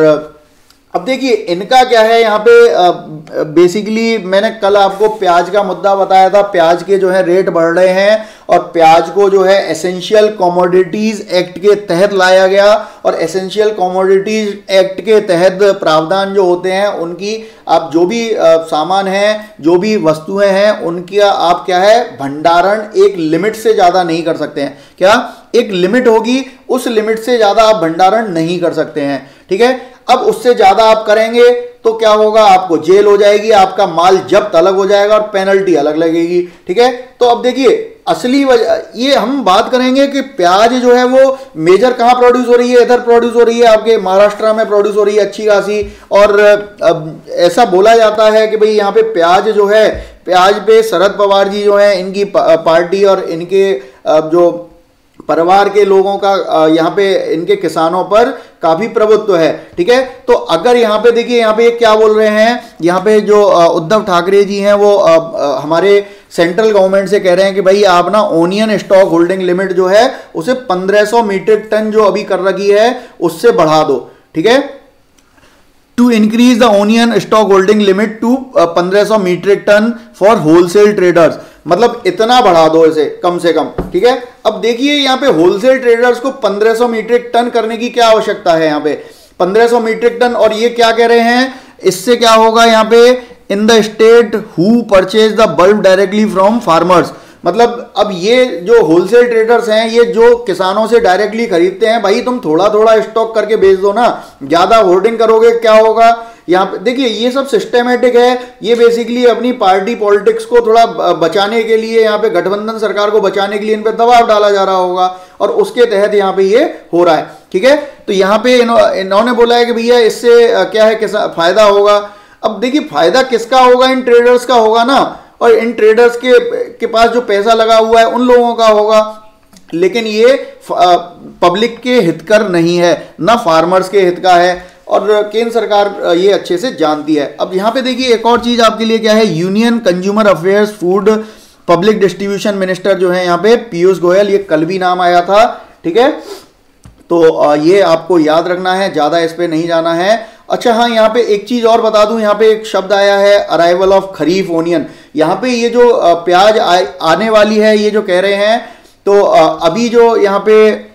अब देखिए, इनका क्या है, यहाँ पे बेसिकली मैंने कल आपको प्याज का मुद्दा बताया था। प्याज के जो है रेट बढ़ रहे हैं और प्याज को जो है एसेंशियल कॉमोडिटीज एक्ट के तहत लाया गया और एसेंशियल कॉमोडिटीज एक्ट के तहत प्रावधान जो होते हैं, उनकी आप जो भी सामान है, जो भी वस्तुएँ हैं, उनकी आप क्या है, भंडारण एक लिमिट से ज़्यादा नहीं कर सकते हैं। क्या? एक लिमिट होगी, उस लिमिट से ज़्यादा आप भंडारण नहीं कर सकते हैं। ठीक है? अब उससे ज़्यादा आप करेंगे तो क्या होगा? आपको जेल हो जाएगी, आपका माल जब्त अलग हो जाएगा और पेनल्टी अलग लगेगी, ठीक है? तो अब देखिए, असली वजह, ये हम बात करेंगे कि प्याज जो है वो मेजर कहाँ प्रोड्यूस हो रही है? इधर प्रोड्यूस हो रही है, आपके महाराष्ट्र में प्रोड्यूस हो रही है अच्छी खासी, और, अब ऐसा बोला जाता है कि भाई यहाँ पे प्याज जो है, प्याज पे शरद पवार जी जो है, इनकी पार्टी और इनके जो परिवार के लोगों का यहाँ पे इनके किसानों पर काफ़ी प्रभुत्व है, ठीक है? तो अगर यहाँ पे देखिए, यहाँ पे क्या बोल रहे हैं? यहाँ पे जो उद्धव ठाकरे जी हैं, वो हमारे सेंट्रल गवर्नमेंट से कह रहे हैं कि भाई, आप ना ओनियन स्टॉक होल्डिंग लिमिट जो है, उसे 1500 मीट्रिक टन जो अभी कर रखी है, उससे बढ़ा दो, ठीक है? To increase the onion stock holding limit to 1500 metric tonne for wholesale traders मतलब इतना बढ़ा दो इसे, कम से कम, ठीक है? अब देखिए यहाँ पे होलसेल ट्रेडर्स को 1500 मीट्रिक टन करने की क्या आवश्यकता है यहाँ पे? 1500 मीट्रिक टन और ये क्या कह रहे हैं? इससे क्या होगा यहाँ पे? In the state who purchase the bulb directly from farmers मतलब अब ये जो होलसेल ट्रेडर्स हैं, ये जो किसानों से डायरेक्टली खरीदते हैं, भाई तुम थोड़ा थोड़ा स्टॉक करके बेच दो ना। ज़्यादा होर्डिंग करोगे, क्या होगा? यहाँ पे, देखिए, ये सब सिस्टेमेटिक है। ये बेसिकली अपनी पार्टी पॉलिटिक्स को थोड़ा बचाने के लिए, यहाँ पे गठबंधन सरकार को बचाने के लिए इन पर दबाव डाला जा रहा होगा। और उसके तहत यहाँ पे ये हो रहा है, ठीक है? तो यहाँ पे इन्होंने बोला है कि भैया, इससे क्या है, कैसा, फ़ायदा होगा? अब देखिए, फ़ायदा किसका होगा? इन ट्रेडर्स का होगा ना। और इन ट्रेडर्स के के पास जो पैसा लगा हुआ है, उन लोगों का होगा। लेकिन ये पब्लिक के हितकर नहीं है, ना फार्मर्स के हित का है, और केंद्र सरकार ये अच्छे से जानती है। अब यहाँ पे देखिए, एक और चीज़ आपके लिए क्या है? Union consumer affairs food public distribution minister जो है यहाँ पे, पीयूष गोयल, ये कल भी नाम आया था, ठीक है? तो ये आपको याद रखना है, ज़्यादा इस पर नहीं जाना है। अच्छा हाँ यहाँ पे एक चीज़ और बता दूँ, यहाँ पे एक शब्द आया है अराइवल ऑफ़ खरीफ ओनियन यहाँ पे ये जो प्याज आने वाली है, ये जो कह रहे हैं तो अभी जो यहाँ पे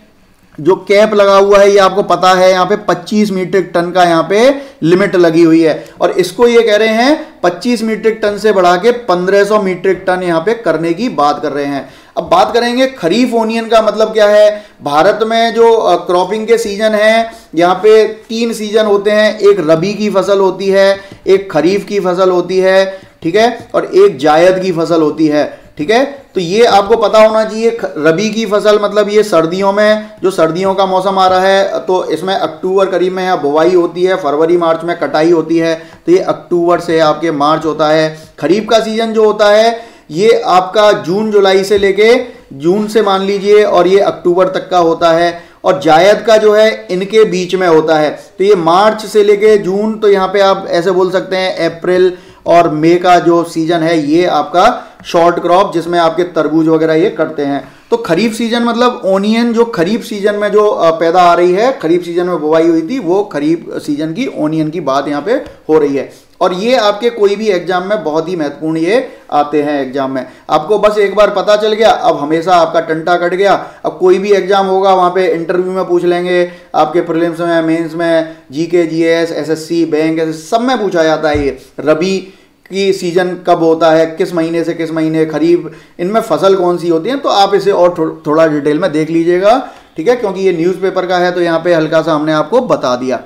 जो कैप लगा हुआ है, ये आपको पता है, यहाँ पे 25 मीट्रिक टन का यहाँ पे लिमिट लगी हुई है। और इसको ये कह रहे हैं 25 मीट्रिक टन से बढ़ा के 1500 मीट्रिक टन यहाँ पे करने की बात कर रहे हैं। अब बात करेंगे खरीफ ओनियन का मतलब क्या है? भारत में जो क्रॉपिंग के सीज़न है, यहाँ पे तीन सीज़न होते हैं, एक रबी की फ़सल होती है, एक खरीफ की फ़सल होती है ठीक है? और एक जायद की फ़सल होती है, ठीक है? तो ये आपको पता होना चाहिए रबी की फ़सल मतलब ये सर्दियों में, जो सर्दियों का मौसम आ रहा है तो इसमें अक्टूबर करीब में यहाँ बुवाई होती है, फरवरी, मार्च में कटाई होती है तो ये अक्टूबर से आपके मार्च होता है। खरीफ का सीज़न जो होता है, ये आपका जून, जुलाई से लेके जून से मान लीजिए, और ये अक्टूबर तक का होता है, और जायद का जो है, इनके बीच में होता है। तो ये मार्च से लेके जून तो यहाँ पे आप ऐसे बोल सकते हैं, अप्रैल और मे का जो सीज़न है, ये आपका शॉर्ट क्रॉप जिसमें आपके तरबूज वगैरह ये करते हैं। तो खरीफ सीज़न मतलब ओनियन जो खरीफ सीज़न में जो पैदा आ रही है, खरीफ सीज़न में बुवाई हुई थी, वो खरीफ सीज़न की ओनियन की बात यहाँ पे हो रही है। और ये आपके कोई भी एग्ज़ाम में बहुत ही महत्वपूर्ण ये आते हैं एग्ज़ाम में। आपको बस एक बार पता चल गया अब हमेशा आपका टंटा कट गया। अब कोई भी एग्ज़ाम होगा वहाँ पे इंटरव्यू में पूछ लेंगे आपके प्रीलिम्स में मेंस में जीके जीएस एसएससी बैंक सब में पूछा जाता है ये। रबी कि सीज़न कब होता है किस महीने से किस महीने खरीफ इनमें फ़सल कौन सी होती है तो आप इसे और थो, थोड़ा डिटेल में देख लीजिएगा ठीक है? क्योंकि ये न्यूज़पेपर का है तो यहाँ पे हल्का सा हमने आपको बता दिया।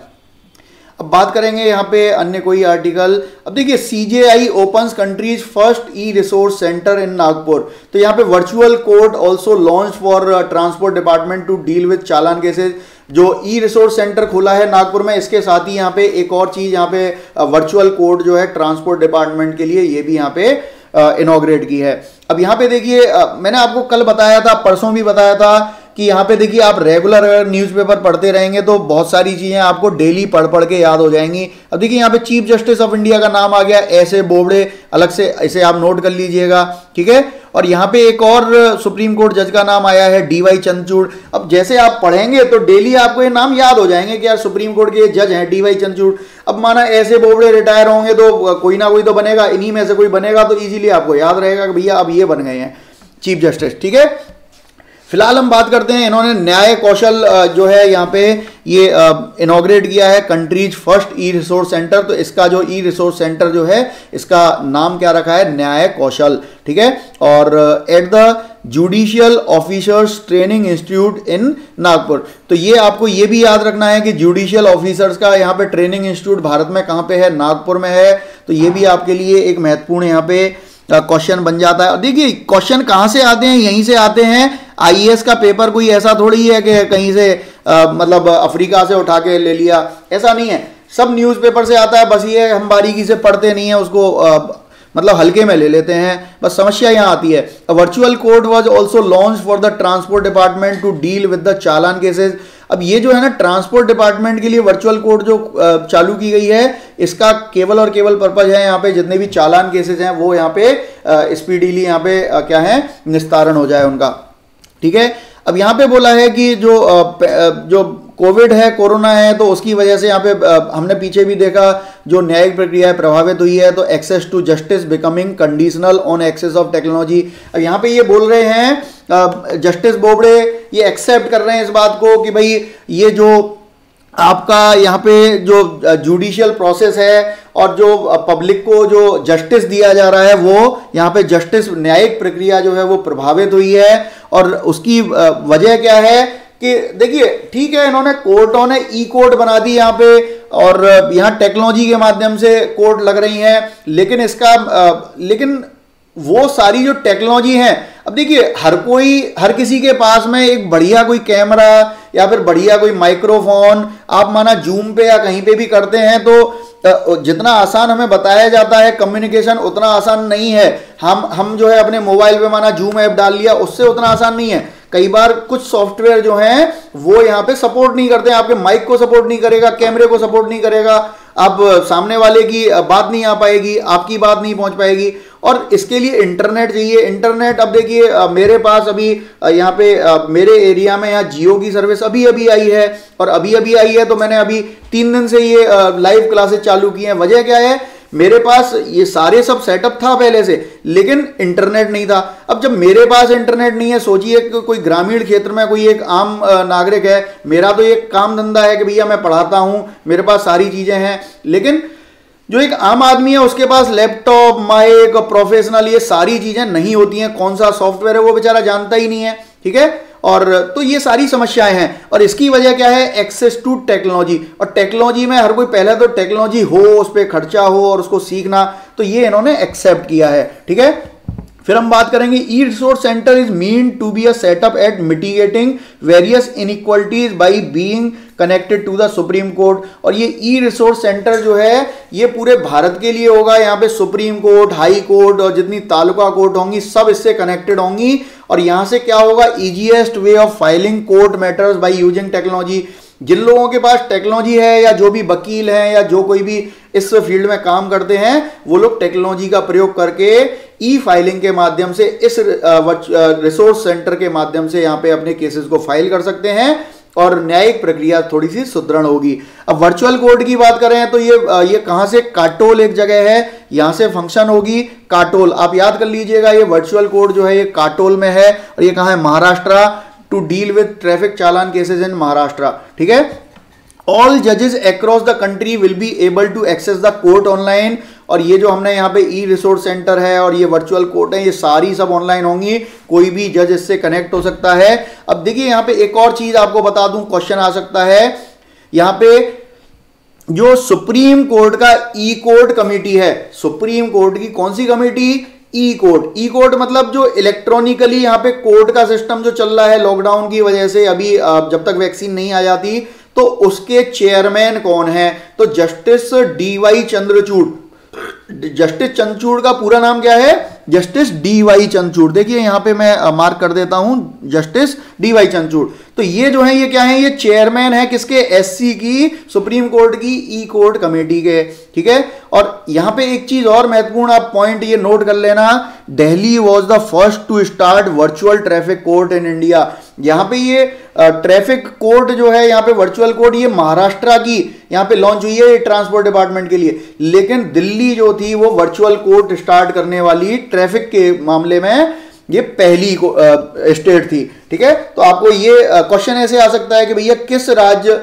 अब बात करेंगे यहाँ पे अन्य कोई आर्टिकल अब देखिए CJI open country's first e resource centre in Nagpur तो यहाँ पे virtual court also launch for transport department to deal with challan cases जो ई रिसोर्स सेंटर खुला है नागपुर में, इसके साथ ही यहाँ पे एक और चीज़ यहाँ पे वर्चुअल कोर्ट जो है ट्रांसपोर्ट डिपार्टमेंट के लिए, ये भी यहाँ पे इनोग्रेट की है। अब यहाँ पे देखिए मैंने आपको कल बताया था, परसों भी बताया था कि यहाँ पे देखिए, आप रेगुलर अगर न्यूज़पेपर पढ़ते रहेंगे तो बहुत सारी चीज़ें आपको डेली पढ़ पढ़ के याद हो जाएँगी। अब देखिए, यहाँ पे चीफ जस्टिस ऑफ़ इंडिया का नाम आ गया, ऐसे बोबड़े अलग से, इसे आप नोट कर लीजिएगा, ठीक है? और यहाँ पे एक और सुप्रीम कोर्ट जज का नाम आया है डी वाई चंदचूड़ अब जैसे आप पढ़ेंगे तो डेली आपको ये नाम याद हो जाएँगे कि यार सुप्रीम कोर्ट के जज हैं डी वाई चंदचूड़ अब माना ऐसे बोबड़े रिटायर होंगे तो कोई ना कोई तो बनेगा, इन्हीं में से कोई बनेगा तो इजीली आपको याद रहेगा कि भैया अब ये बन गए हैं चीफ जस्टिस ठीक है? फ़िलहाल हम बात करते हैं, इन्होंने न्याय कौशल जो है यहाँ पे ये इनोग्रेट किया है country's first e resource centre. तो इसका जो ई रिसोर्स सेंटर जो है, इसका नाम क्या रखा है? न्याय कौशल, ठीक है? और at the judicial officers training institute in Nagpur. तो ये आपको ये भी याद रखना है कि जुडिशियल ऑफिसर्स का यहाँ पे ट्रेनिंग इंस्टीट्यूट भारत में कहाँ पे है? नागपुर में है। तो ये भी आपके लिए एक महत्वपूर्ण यहाँ पे क्वेश्चन बन जाता है। देखिए क्वेश्चन कहाँ से आते हैं? यहीं से आते हैं। आईएएस का पेपर कोई ऐसा थोड़ी है कि कहीं से आ, मतलब अफ्रीका से उठा के ले लिया? ऐसा नहीं है। सब न्यूज़पेपर से आता है बस ये हम बारीकी से पढ़ते नहीं है उसको आ, मतलब हल्के में ले लेते हैं। बस समस्या यहाँ आती है। Virtual court was also launch for the transport department to deal with the challan cases अब ये जो है ना ट्रांसपोर्ट डिपार्टमेंट के लिए वर्चुअल कोर्ट जो चालू की गई है इसका केवल और केवल पर्पज है यहाँ पे जितने भी चालान केसेज हैं वो यहाँ पे स्पीडीली यहाँ पे क्या है निस्तारण हो जाए उनका। ठीक है? अब यहाँ पे बोला है कि जो जो कोविड है, कोरोना है तो उसकी वजह से यहाँ पे हमने पीछे भी देखा, जो न्यायिक प्रक्रिया है, प्रभावित हुई है तो access to justice becoming conditional on access of technology अब यहाँ पे ये बोल रहे हैं जस्टिस बोबड़े ये एक्सेप्ट कर रहे हैं इस बात को कि भाई, ये जो आपका यहाँ पे जो जुडिशियल प्रोसेस है और जो पब्लिक को जो जस्टिस दिया जा रहा है, वो यहाँ पे जस्टिस न्यायिक प्रक्रिया जो है वो प्रभावित हुई है। और उसकी वजह क्या है कि देखिए, ठीक है, इन्होंने कोर्टों ने ई कोर्ट बना दी यहाँ पे और यहाँ टेक्नोलॉजी के माध्यम से कोर्ट लग रही हैं, लेकिन इसका लेकिन वो सारी जो टेक्नोलॉजी है, अब देखिए, हर कोई, हर किसी के पास में एक बढ़िया कोई कैमरा या फिर बढ़िया कोई माइक्रोफोन, आप माना जूम पे या कहीं पे भी करते हैं तो जितना आसान हमें बताया जाता है कम्युनिकेशन उतना आसान नहीं है। हम हम जो है अपने मोबाइल पे माना जूम ऐप डाल लिया, उससे उतना आसान नहीं है। कई बार कुछ सॉफ्टवेयर जो हैं, वो यहाँ पे सपोर्ट नहीं करते हैं, आपके माइक को सपोर्ट नहीं करेगा कैमरे को सपोर्ट नहीं करेगा। अब सामने वाले की बात नहीं आ पाएगी, आपकी बात नहीं पहुँच पाएगी। और इसके लिए इंटरनेट चाहिए। इंटरनेट, अब देखिए मेरे पास अभी यहाँ पे मेरे एरिया में यहाँ जियो की सर्विस अभी अभी आई है। और अभी अभी आई है तो मैंने अभी तीन दिन से ये लाइव क्लासेस चालू की हैं। वजह क्या है? मेरे पास ये सारे सब सेटअप था पहले से, लेकिन इंटरनेट नहीं था। अब जब मेरे पास इंटरनेट नहीं है, सोचिए कोई ग्रामीण क्षेत्र में कोई एक आम नागरिक है, मेरा तो एक काम धंधा है कि भैया मैं पढ़ाता हूँ, मेरे पास सारी चीज़ें हैं। लेकिन जो एक आम आदमी है, उसके पास लैपटॉप माइक प्रोफेशनल ये सारी चीज़ें नहीं होती हैं। कौन सा सॉफ्टवेयर है, वो बेचारा जानता ही नहीं है, ठीक है? और तो ये सारी समस्याएँ हैं। और इसकी वजह क्या है? एक्सेस टू टेक्नोलॉजी और टेक्नोलॉजी में हर कोई, पहले तो टेक्नोलॉजी हो, उस पर खर्चा हो और उसको सीखना तो ये इन्होंने एक्सेप्ट किया है। ठीक है? फिर हम बात करेंगे e resource centre is mean to be a setup at mitigating various inequalities by being connected to the supreme court और ये ई रिसोर्स सेंटर जो है, ये पूरे भारत के लिए होगा। यहाँ पे सुप्रीम कोर्ट हाई कोर्ट और जितनी तालुका कोर्ट होंगी, सब इससे कनेक्टेड होंगी। और यहाँ से क्या होगा? Easiest way of filing court matters by using technology जिन लोगों के पास टेक्नोलॉजी है या जो भी वकील हैं या जो कोई भी इस फ़ील्ड में काम करते हैं, वो लोग टेक्नोलॉजी का प्रयोग करके ई फाइलिंग के माध्यम से, इस रिसोर्स सेंटर के माध्यम से यहाँ पे अपने केसेस को फ़ाइल कर सकते हैं और न्यायिक प्रक्रिया थोड़ी सी सुदृढ़ होगी। अब वर्चुअल कोर्ट की बात करें तो ये ये कहाँ से? काटोल एक जगह है, यहाँ से फ़ंक्शन होगी काटोल आप याद कर लीजिएगा, ये वर्चुअल कोर्ट जो है ये काटोल में है और ये कहाँ है? Maharashtra. To deal with traffic challan cases in Maharashtra. ठीक है? ऑल जजेस across the country will be able to access the court online और ये जो हमने यहाँ पे ई रिसोर्स सेंटर है और ये वर्चुअल कोर्ट है, ये सारी सब ऑनलाइन होंगी। कोई भी जज इससे कनेक्ट हो सकता है। अब देखिए यहाँ पे एक और चीज़ आपको बता दूँ क्वेश्चन आ सकता है। यहाँ पे जो सुप्रीम कोर्ट का ई कोर्ट कमेटी है, सुप्रीम कोर्ट की कौन सी committee? E court e court मतलब जो इलेक्ट्रॉनिकली यहाँ पे कोर्ट का सिस्टम जो चल रहा है लॉकडाउन की वजह से अभी जब तक वैक्सीन नहीं आ जाती तो उसके चेयरमैन कौन है? तो justice D Y Chandrachud. Justice Chandrachud का पूरा नाम क्या है? Justice D Y Chandrachud. देखिए यहाँ पे मैं मार्क कर देता हूँ जस्टिस डी वाई चंद्रचूड़। तो ये जो है, ये क्या है? ये चेयरमैन है किसके? एससी की सुप्रीम कोर्ट की ई कोर्ट कमेटी के, ठीक है? और यहाँ पे एक चीज़ और महत्वपूर्ण, आप पॉइंट ये नोट कर लेना Delhi was the first to start virtual traffic court in India यहाँ पे ये ट्रैफ़िक कोर्ट जो है, यहाँ पे वर्चुअल कोर्ट ये महाराष्ट्र की यहाँ पे लॉन्च हुई है ट्रांसपोर्ट डिपार्टमेंट के लिए। लेकिन दिल्ली जो थी, वो वर्चुअल कोर्ट स्टार्ट करने वाली ट्रैफ़िक के मामले में ये पहली स्टेट थी, ठीक है? तो आपको ये क्वेश्चन ऐसे आ सकता है कि भैया किस राज्य,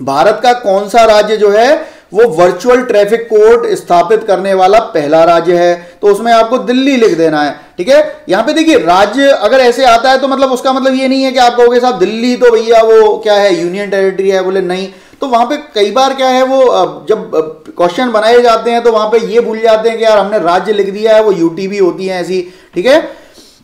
भारत का कौन सा राज्य जो है वो वर्चुअल ट्रैफ़िक कोर्ट स्थापित करने वाला पहला राज्य है। तो उसमें आपको दिल्ली लिख देना है, ठीक है? यहाँ पे देखिए, राज्य अगर ऐसे आता है तो मतलब उसका मतलब ये नहीं है कि आप कहोगे, साहब, दिल्ली तो भैया वो क्या है यूनियन टेरिटरी है? बोले, नहीं। तो वहाँ पे कई बार क्या है, वो जब क्वेश्चन बनाए जाते हैं तो वहाँ पे ये भूल जाते हैं कि यार हमने राज्य लिख दिया है, वो यूटी भी होती है ऐसी, ठीक है?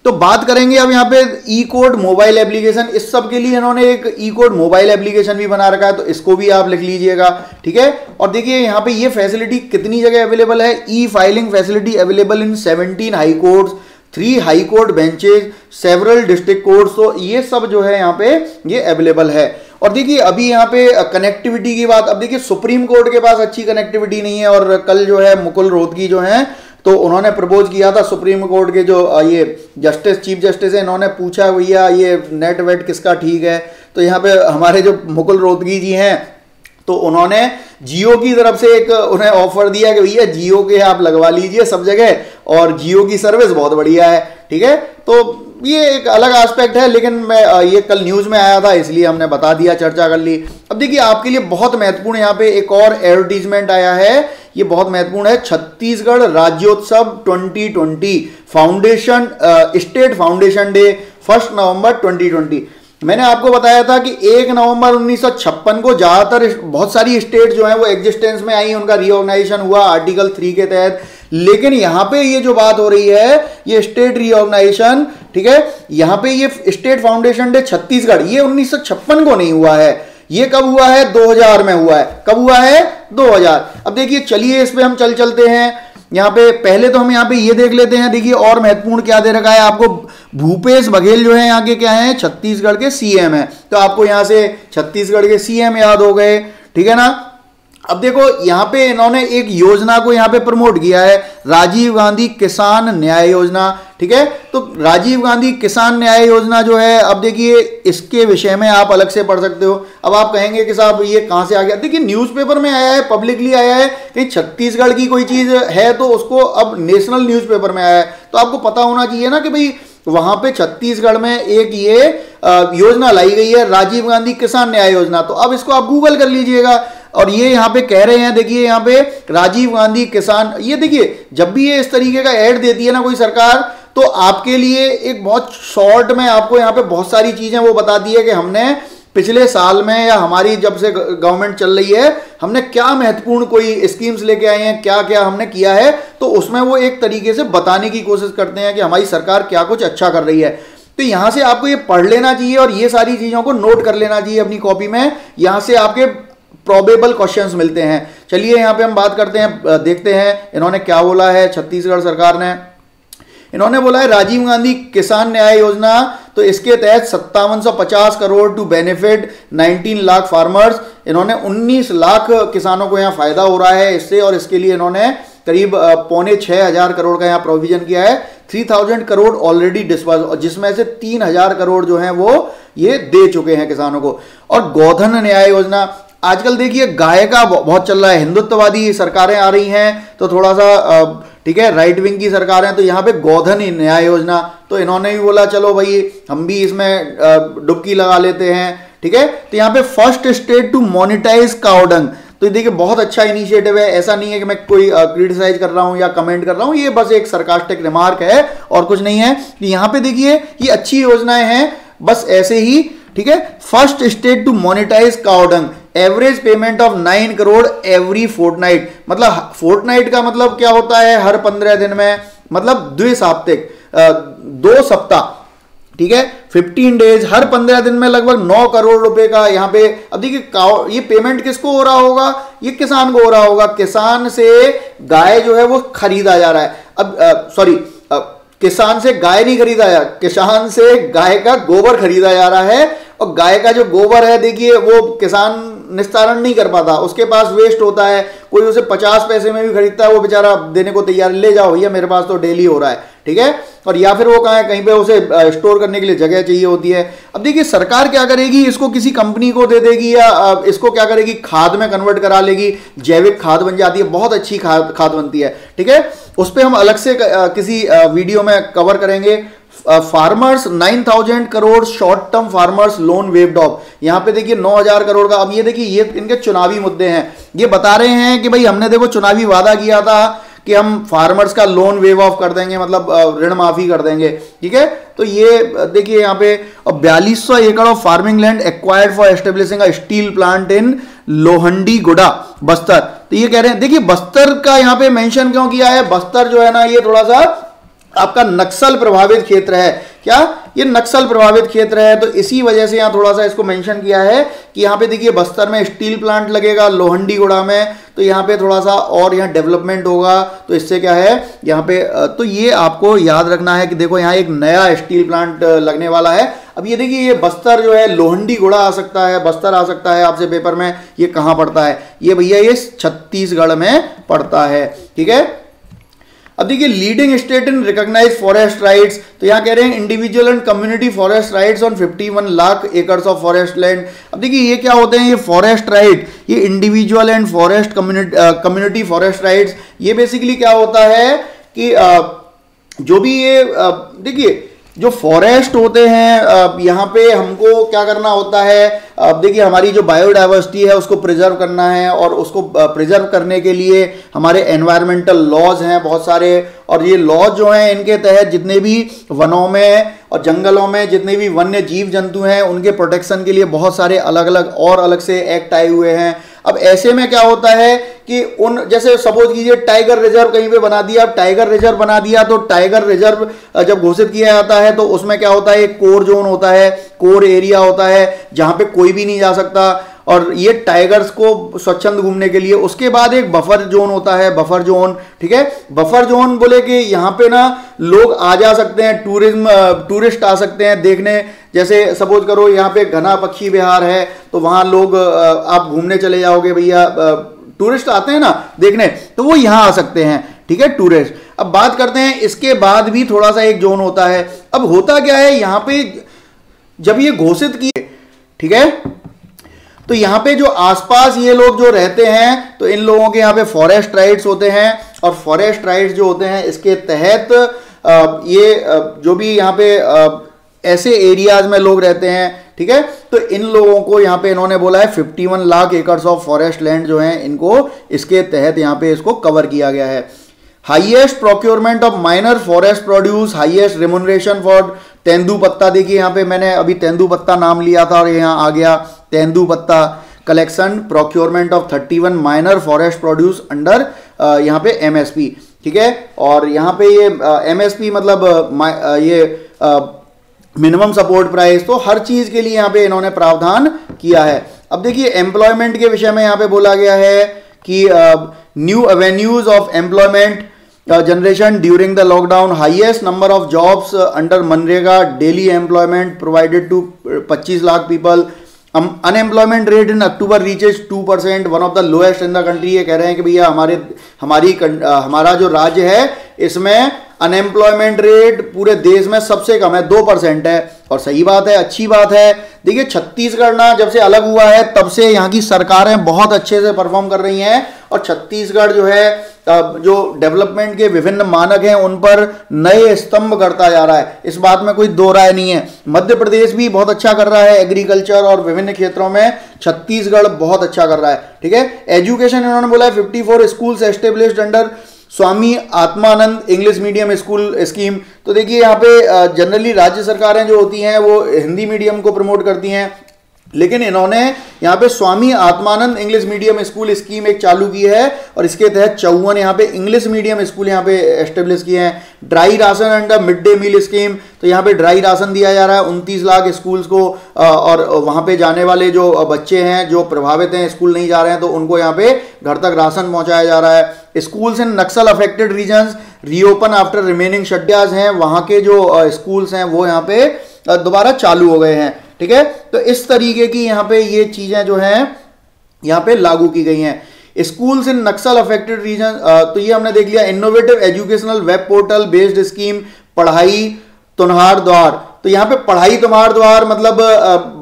तो बात करेंगे अब यहाँ पे ई कोड मोबाइल एप्लीकेशन इस सब के लिए इन्होंने एक ई कोड मोबाइल एप्लीकेशन भी बना रखा है तो इसको भी आप लिख लीजिएगा, ठीक है? और देखिए, यहाँ पे ये फैसिलिटी कितनी जगह अवेलेबल है? E filing facility available in 17 high courts three high court benches several district court तो ये सब जो है यहाँ पे ये अवेलेबल है। और देखिए, अभी यहाँ पे कनेक्टिविटी की बात, अब देखिए, सुप्रीम कोर्ट के पास अच्छी कनेक्टिविटी नहीं है, और कल जो है मुकुल रोहतगी जो है तो उन्होंने प्रपोज किया था सुप्रीम कोर्ट के जो ये जस्टिस, चीफ जस्टिस है, इन्होंने पूछा, भैया, ये नेट वेट किसका ठीक है? तो यहाँ पे हमारे जो मुकुल रोहतगी जी हैं तो उन्होंने जियो की तरफ़ से एक उन्हें ऑफ़र दिया कि, भैया, जियो के आप लगवा लीजिए सब जगह और जियो की सर्विस बहुत बढ़िया है। ठीक है? तो ये एक अलग एस्पेक्ट है, लेकिन मैं ये कल न्यूज़ में आया था, इसलिए हमने बता दिया, चर्चा कर ली। अब देखिए, आपके लिए बहुत महत्वपूर्ण यहाँ पे एक और एडवर्टीजमेंट आया है ये बहुत महत्वपूर्ण है। Chhattisgarh Rajyotsav 2020 foundation state foundation day, first November 2020 मैंने आपको बताया था कि एक नवंबर 1956 को ज़्यादातर बहुत सारी स्टेट जो है वो एग्जिस्टेंस में आई, उनका रिओर्गनाइजेशन हुआ आर्टिकल थ्री के तहत। लेकिन यहाँ पे ये जो बात हो रही है, ये स्टेट रिओर्गनाइजेशन ठीक है? यहाँ पे ये स्टेट फाउंडेशन डे छत्तीसगढ़, ये 1956 को नहीं हुआ है। ये कब हुआ है? 2000 में हुआ है। कब हुआ है? 2000 अब देखिए, चलिए इस पे हम चल चलते हैं। यहाँ पे पहले तो हम यहाँ पे ये देख लेते हैं। देखिए, और महत्वपूर्ण क्या दे रखा है आपको? भूपेश बघेल जो है यहाँ के क्या है? छत्तीसगढ़ के सीएम है। तो आपको यहाँ से छत्तीसगढ़ के सीएम याद हो गए। ठीक है ना? अब देखो, यहाँ पे इन्होंने एक योजना को यहाँ पे प्रमोट किया है, राजीव गांधी किसान न्याय योजना, ठीक है? तो राजीव गांधी किसान न्याय योजना जो है, अब देखिए, इसके विषय में आप अलग से पढ़ सकते हो। अब आप कहेंगे कि साहब, ये कहाँ से आ गया? देखिए न्यूज़पेपर में आया है पब्लिकली आया है कि छत्तीसगढ़ की कोई चीज़ है तो उसको अब नेशनल न्यूज़पेपर में आया है। तो आपको पता होना चाहिए ना कि भाई, वहाँ पे छत्तीसगढ़ में एक ये योजना लाई गई है, राजीव गांधी किसान न्याय योजना। तो अब इसको आप गूगल कर लीजिएगा। और ये यहाँ पे कह रहे हैं, देखिए यहाँ पे राजीव गांधी किसान, ये देखिए, जब भी ये इस तरीके का ऐड देती है ना कोई सरकार तो आपके लिए एक बहुत शॉर्ट में आपको यहाँ पे बहुत सारी चीज़ें वो बताती है कि हमने पिछले साल में या हमारी जब से गवर्नमेंट चल रही है, हमने क्या महत्वपूर्ण कोई स्कीम्स लेके आए हैं क्या क्या हमने किया है तो उसमें वो एक तरीके से बताने की कोशिश करते हैं कि हमारी सरकार क्या कुछ अच्छा कर रही है। तो यहाँ से आपको ये पढ़ लेना चाहिए और ये सारी चीज़ों को नोट कर लेना चाहिए अपनी कॉपी में, यहाँ से आपके प्रोबेबल क्वेश्चंस मिलते हैं। चलिए यहाँ पे हम बात करते हैं देखते हैं, इन्होंने क्या बोला है, छत्तीसगढ़ सरकार ने। इन्होंने बोला है, राजीव गांधी किसान न्याय योजना तो इसके तहत सत्तावन crore to benefit 19 lakh farmers इन्होंने 19 लाख किसानों को यहाँ फ़ायदा हो रहा है इससे, और इसके लिए इन्होंने करीब पौने छह हज़ार करोड़ का यहाँ प्रोविज़न किया है। Three thousand crore already disperse और जिसमें से तीन हज़ार करोड़ जो है वो ये दे चुके हैं किसानों को। और गोधन न्याय योजना आजकल देखिए गाय का बहुत चल रहा है, हिंदुत्ववादी सरकारें आ रही हैं तो थोड़ा सा ठीक है राइट विंग की सरकार तो यहाँ पे गोधन न्याय योजना तो इन्होंने भी बोला, चलो भाई, हम भी इसमें डुबकी लगा लेते हैं। ठीक है? तो यहाँ पे first state to monetise cow dung तो देखिए बहुत अच्छा इनिशिएटिव है, ऐसा नहीं है कि मैं कोई क्रिटिसाइज कर रहा हूँ या कमेंट कर रहा हूँ, ये बस एक सरकास्टिक रिमार्क है और कुछ नहीं है। यहाँ पे देखिए, ये अच्छी योजनाएँ हैं, बस ऐसे ही, ठीक है? First state to monetise cow dung average payment of nine crore every fortnight मतलब फोर्टनाइट का मतलब क्या होता है हर पंद्रह दिन में? मतलब द्विसाप्तिक दो सप्ताह, ठीक है? 15 डेज़ हर 15 दिन में लगभग 9 करोड़ रुपए का यहाँ पे, अब देखिए ये पेमेंट किसको हो रहा होगा? ये किसान को हो रहा होगा। किसान से गाय जो है वो खरीदा जा रहा है। अब सॉरी किसान से गाय नहीं खरीदा जा, किसान से गाय का गोबर खरीदा जा रहा है। और गाय का जो गोबर है, देखिए, वो किसान निस्तारण नहीं कर पाता। उसके पास वेस्ट होता है, कोई उसे पचास पैसे में भी खरीदता है, वो बेचारा देने को तैयार, ले जाओ भैया, मेरे पास तो डेली हो रहा है। ठीक है? और या फिर वो कहा है, कहीं पे उसे स्टोर करने के लिए जगह चाहिए होती है। अब देखिए, सरकार क्या करेगी? इसको किसी कंपनी को दे देगी या इसको क्या करेगी? खाद में कन्वर्ट करा लेगी। जैविक खाद बन जाती है, बहुत अच्छी खाद खाद बनती है। ठीक है? उस पर हम अलग से किसी वीडियो में कवर करेंगे। Farmers nine thousand crore short term farmers loan waived off यहाँ पे देखिए नौ हज़ार करोड़ का, अब ये देखिए, ये इनके चुनावी मुद्दे हैं। ये बता रहे हैं कि भाई हमने देखो चुनावी वादा किया था कि हम फार्मर्स का लोन वेव ऑफ़ कर देंगे मतलब ऋण माफ़ी कर देंगे। ठीक है? तो ये देखिए यहाँ पे बयालीस सौ एकड़ of farming land acquired for establishing steel plant in Lohandiguda Bastar. तो ये कह रहे हैं, देखिए, बस्तर का यहाँ पे मेंशन क्यों किया है? बस्तर जो है ना, ये थोड़ा सा आपका नक्सल प्रभावित क्षेत्र है। क्या ये नक्सल प्रभावित क्षेत्र है? तो इसी वजह से यहाँ थोड़ा सा इसको मेंशन किया है कि यहाँ पे देखिए बस्तर में स्टील प्लांट लगेगा, लोहंडी गुड़ा में तो यहाँ पे थोड़ा सा और यहाँ डेवलपमेंट होगा। तो इससे क्या है, यहाँ पे तो ये आपको याद रखना है कि देखो यहाँ एक नया स्टील प्लांट लगने वाला है। अब ये देखिए, ये बस्तर जो है, लोहंडी गुड़ा आ सकता है, बस्तर आ सकता है आपसे पेपर में, ये कहाँ पड़ता है? ये भैया ये छत्तीसगढ़ में पड़ता है, ठीक है? अब देखिए leading state in recognise forest rights तो यहाँ कह रहे हैं individual and community forest rights on 51 lakh acres of forest land अब देखिए ये क्या होते हैं? ये फॉरेस्ट राइट ये individual and forest community forest rights ये बेसिकली क्या होता है कि uh, जो भी ये uh, देखिए जो फॉरेस्ट होते हैं यहाँ पे हमको क्या करना होता है? अब देखिए, हमारी जो बायोडाइवर्सिटी है, उसको प्रिजर्व करना है और उसको प्रिजर्व करने के लिए हमारे एनवायरमेंटल लॉज हैं बहुत सारे और ये लॉज जो हैं, इनके तहत जितने भी वनों में और जंगलों में जितने भी वन्य जीव जंतु हैं, उनके प्रोटेक्शन के लिए बहुत सारे अलग अलग और अलग से एक्ट आए हुए हैं। अब ऐसे में क्या होता है कि उन, जैसे सपोज़ कीजिए टाइगर रिज़र्व कहीं पे बना दिया टाइगर रिज़र्व बना दिया तो टाइगर रिज़र्व जब घोषित किया जाता है तो उसमें क्या होता है? एक कोर जोन होता है, कोर एरिया होता है, जहाँ पे कोई भी नहीं जा सकता। और ये टाइगर्स को स्वच्छंद घूमने के लिए, उसके बाद एक बफर जोन होता है, बफर जोन, ठीक है? बफर जोन बोले कि यहाँ पे ना लोग आ जा सकते हैं, टूरिज़्म टूरिस्ट आ सकते हैं देखने। जैसे सपोज़ करो यहाँ पे घना पक्षी विहार है तो वहाँ लोग आप घूमने चले जाओगे भैया टूरिस्ट आते हैं ना देखने तो वो यहाँ आ सकते हैं, ठीक है, टूरिस्ट। अब बात करते हैं, इसके बाद भी थोड़ा सा एक जोन होता है। अब होता क्या है, यहाँ पे जब ये घोषित किए, ठीक है तो यहाँ पे जो आसपास ये लोग जो रहते हैं तो इन लोगों के यहाँ पे फॉरेस्ट राइट्स होते हैं, और फॉरेस्ट राइट्स जो होते हैं, इसके तहत ये जो भी यहाँ पे ऐसे एरियाज़ में लोग रहते हैं ठीक है? तो इन लोगों को यहाँ पे इन्होंने बोला है 51 lakh acres of forest land जो हैं इनको इसके तहत यहाँ पे इसको कवर किया गया है। Highest procurement of minor forest produce highest remuneration for tendu patta देखिए यहाँ पे मैंने अभी तेंदू पत्ता नाम लिया था और यहाँ आ गया तेंदू पत्ता। Collection procurement of 31 minor forest produce under यहाँ पे एमएसपी ठीक है? और यहाँ पे ये एमएसपी मतलब uh, ये मिनिमम सपोर्ट प्राइस तो हर चीज़ के लिए यहाँ पे इन्होंने प्रावधान किया है। अब देखिए एम्प्लॉयमेंट के विषय में यहाँ पे बोला गया है कि new avenues of employment generation during the lockdown highest number of jobs under MNREGA daily employment provided to 25 lakh people unemployment rate in October reaches two percent one of the lowest in the country ये कह रहे हैं कि भैया हमारे, हमारी हमारा जो राज्य है, इसमें अनएम्प्लॉयमेंट रेट पूरे देश में सबसे कम है, दो परसेंट है। और सही बात है, अच्छी बात है। देखिए, छत्तीसगढ़ ना जब से अलग हुआ है, तब से यहाँ की सरकारें बहुत अच्छे से परफॉर्म कर रही हैं। और छत्तीसगढ़ जो है जो डेवलपमेंट के विभिन्न मानक हैं, उन पर नए स्तंभ करता जा रहा है। इस बात में कोई दो राय नहीं है। मध्य प्रदेश भी बहुत अच्छा कर रहा है एग्रीकल्चर और विभिन्न क्षेत्रों में। छत्तीसगढ़ बहुत अच्छा कर रहा है, ठीक है? एजुकेशन इन्होंने बोला है fifty four school established under Swami Atmanand English medium school scheme तो देखिए, यहाँ पे जनरली राज्य सरकारें जो होती हैं, वो हिंदी मीडियम को प्रमोट करती हैं लेकिन इन्होंने यहाँ पे Swami Atmanand English medium school scheme एक चालू की है और इसके तहत चौवन यहाँ पे इंग्लिश मीडियम स्कूल यहाँ पे एस्टेब्लिश किए हैं। Dry ration under mid day meal scheme तो यहाँ पे ड्राई राशन दिया जा रहा है उनतीस लाख स्कूल्स को और वहाँ पे जाने वाले जो बच्चे हैं, जो प्रभावित हैं, स्कूल नहीं जा रहे हैं तो उनको यहाँ पे घर तक राशन पहुँचाया जा रहा है। Schools in Naxal affected region reopen after remaining शड्याज हैं। वहाँ के जो स्कूल्स हैं, वो यहाँ पे दोबारा चालू हो गए हैं। ठीक है? तो इस तरीके की यहाँ पे ये चीज़ें जो हैं, यहाँ पे लागू की गई हैं। Schools in Naxal affected region तो ये हमने देख लिया innovative educational web portal based scheme Padhai, Tunhar Dwar. तो यहाँ पे पढ़ाई तुम्हार द्वार मतलब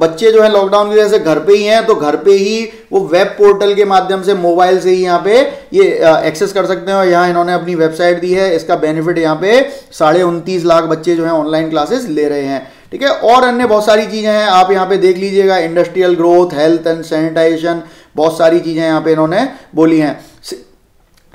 बच्चे जो है लॉकडाउन की वजह से घर पे ही हैं तो घर पे ही वो वेब पोर्टल के माध्यम से मोबाइल से ही यहाँ पे ये एक्सेस कर सकते हैं और यहाँ इन्होंने अपनी वेबसाइट दी है। इसका बेनिफिट यहाँ पे साढ़े उनतीस लाख बच्चे जो है ऑनलाइन क्लासेस ले रहे हैं। ठीक है? और अन्य बहुत सारी चीज़ें हैं, आप यहाँ पे देख लीजिएगा industrial growth health and sanitisation बहुत सारी चीज़ें यहाँ पे इन्होंने बोली हैं।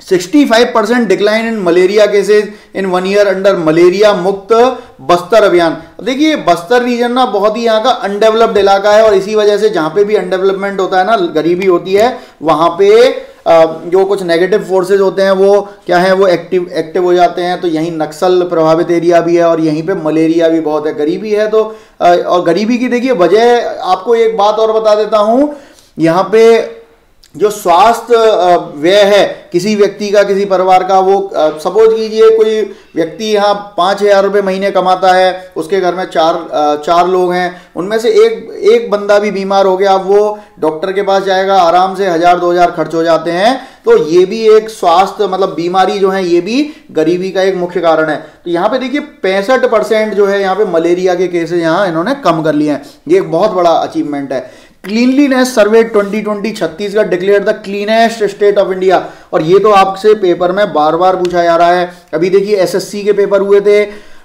65 percent decline in malaria cases in one year under malaria Mukt Bastar Abhiyan. देखिए, बस्तर रीजन ना बहुत ही यहाँ का अनडेवलप्ड इलाका है और इसी वजह से जहाँ पे भी अनडेवलपमेंट होता है ना, गरीबी होती है, वहाँ पे जो कुछ नेगेटिव फोर्सेज होते हैं, वो क्या है, वो एक्टिव एक्टिव हो जाते हैं। तो यहीं नक्सल प्रभावित एरिया भी है और यहीं पे मलेरिया भी बहुत है। गरीबी है तो और गरीबी की देखिए वजह आपको एक बात और बता देता हूँ। यहाँ पे जो स्वास्थ्य व्यय है, किसी व्यक्ति का, किसी परिवार का, वो सपोज़ कीजिए कोई व्यक्ति यहाँ पाँच हज़ार रुपये महीने कमाता है, उसके घर में चार चार लोग हैं, उनमें से एक एक बंदा भी बीमार हो गया अब वो डॉक्टर के पास जाएगा, आराम से हज़ार, दो हज़ार खर्च हो जाते हैं तो ये भी एक स्वास्थ्य मतलब बीमारी जो है, ये भी गरीबी का एक मुख्य कारण है। तो यहाँ पे देखिए, पैंसठ परसेंट जो है, यहाँ पे मलेरिया के केसेस यहाँ इन्होंने कम कर लिए हैं, ये एक बहुत बड़ा अचीवमेंट है। Cleanliness survey 2020 Chhattisgarh declare the cleanest state of India और ये तो आपसे पेपर में बार बार पूछा जा रहा है। अभी देखिए एसएससी के पेपर हुए थे।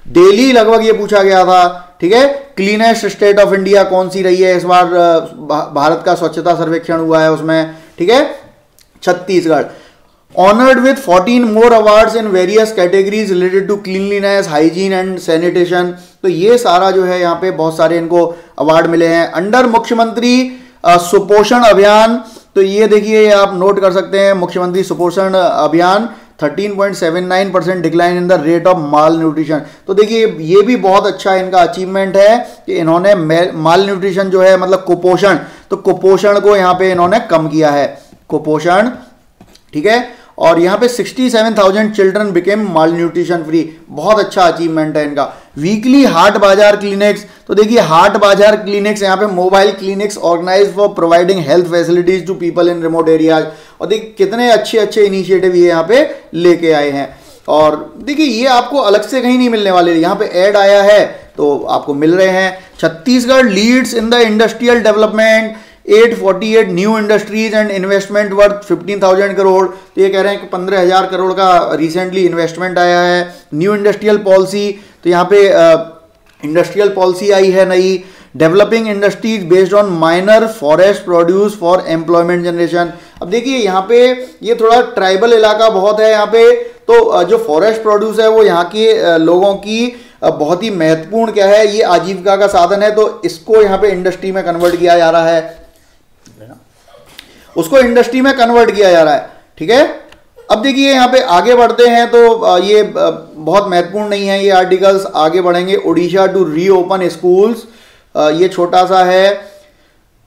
डेली लगभग ये पूछा गया था। ठीक है? क्लीनेस्ट स्टेट ऑफ़ इंडिया कौन सी रही है? इस बार भारत का स्वच्छता सर्वेक्षण हुआ है उसमें। ठीक है? Chhattisgarh. Honoured with 14 more awards in various categories related to cleanliness hygiene and sanitation तो ये सारा जो है यहाँ पे बहुत सारे इनको अवार्ड मिले हैं। अंडर मुख्यमंत्री सुपोषण अभियान तो ये देखिए आप नोट कर सकते हैं, Mukhyamantri Suposhan Abhiyan 13.79 percent decline in the rate of malnutrition तो देखिए ये भी बहुत अच्छा इनका अचीवमेंट है कि इन्होंने माल न्यूट्रिशन जो है मतलब कुपोषण तो कुपोषण को यहाँ पे इन्होंने कम किया है। कुपोषण, ठीक है? और यहाँ पे 67,000 children became malnutrition free बहुत अच्छा अचीवमेंट है इनका। वीकली हार्ट बाज़ार क्लिनिक्स तो देखिए हाट बाज़ार क्लिनिक्स यहाँ पे mobile clinics organise for providing health facilities to people in remote areas और देखिए कितने अच्छे अच्छे इनिशिएटिव ये यहाँ पे लेके आए हैं। और देखिए ये आपको अलग से कहीं नहीं मिलने वाले यहाँ पे एड आया है तो आपको मिल रहे हैं। Chhattisgarh leads in the industrial development 848 new industries and investment worth 15,000 crore तो ये कह रहे हैं कि पंद्रह हज़ार करोड़ का रिसेंटली इन्वेस्टमेंट आया है। न्यू इंडस्ट्रियल पॉलिसी तो यहाँ पे इंडस्ट्रियल पॉलिसी आई है नई। Developing industries based on minor forest produce for employment generation अब देखिए यहाँ पे ये थोड़ा ट्राइबल इलाका बहुत है यहाँ पे। तो जो फॉरेस्ट प्रोड्यूस है वो यहाँ के लोगों की बहुत ही महत्वपूर्ण क्या है? ये आजीविका का साधन है तो इसको यहाँ पे इंडस्ट्री में कन्वर्ट किया जा रहा है। उसको इंडस्ट्री में कन्वर्ट किया जा रहा है, ठीक है? अब देखिए, यहाँ पे आगे बढ़ते हैं तो ये बहुत महत्वपूर्ण नहीं है ये आर्टिकल्स आगे बढ़ेंगे। उड़ीसा टू रीओपन स्कूल्स ये छोटा सा है।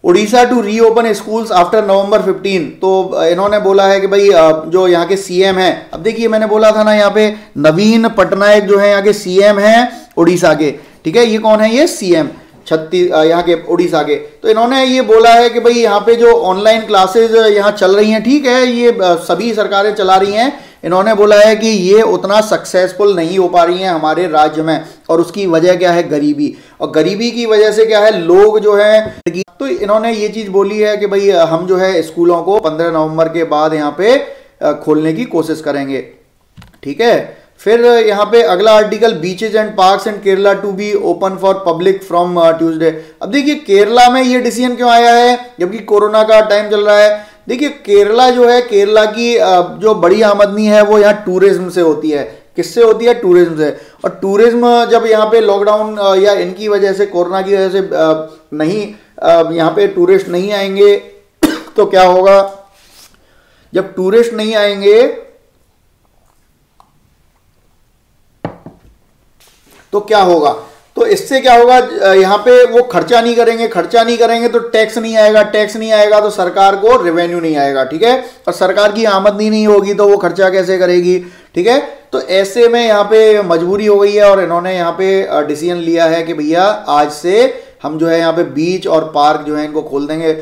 Orissa to reopen schools after November 15 तो इन्होंने बोला है कि भाई जो यहाँ के सीएम हैं, अब देखिए, मैंने बोला था ना यहाँ पे, नवीन पटनायक जो है, यहाँ के सीएम हैं उड़ीसा के, ठीक है? ये कौन है? ये सीएम छत्तीस यहाँ के उड़ीसा के। तो इन्होंने ये बोला है कि भाई यहाँ पे जो ऑनलाइन क्लासेस यहाँ चल रही हैं, ठीक है, ये सभी सरकारें चला रही हैं। इन्होंने बोला है कि ये उतना सक्सेसफुल नहीं हो पा रही हैं हमारे राज्य में, और उसकी वजह क्या है? गरीबी। और गरीबी की वजह से क्या है? लोग जो है तो इन्होंने ये चीज़ बोली है कि भाई हम जो है स्कूलों को पंद्रह नवंबर के बाद यहाँ पे खोलने की कोशिश करेंगे। ठीक है? फिर यहाँ पे अगला article beaches and parks and Kerala to be open for public from Tuesday अब देखिए केरला में ये डिसीज़न क्यों आया है? जबकि कोरोना का टाइम चल रहा है। देखिए केरला जो है केरला की जो बड़ी आमदनी है, वो यहाँ टूरिज़्म से होती है। किससे होती है? टूरिज़्म से। और टूरिज़्म जब यहाँ पे लॉकडाउन या इनकी वजह से, कोरोना की वजह से नहीं यहाँ पे टूरिस्ट नहीं आएँगे तो क्या होगा? जब टूरिस्ट नहीं आएँगे तो क्या होगा? तो इससे क्या होगा? यहाँ पे वो खर्चा नहीं करेंगे, खर्चा नहीं करेंगे तो टैक्स नहीं आएगा टैक्स नहीं आएगा तो सरकार को रेवेन्यू नहीं आएगा, ठीक है? और सरकार की आमदनी नहीं होगी तो वो खर्चा कैसे करेगी, ठीक है? तो ऐसे में यहाँ पे मजबूरी हो गई है और इन्होंने यहाँ पे डिसीज़न लिया है कि भैया आज से हम जो है यहाँ पे बीच और पार्क जो है इनको खोल देंगे।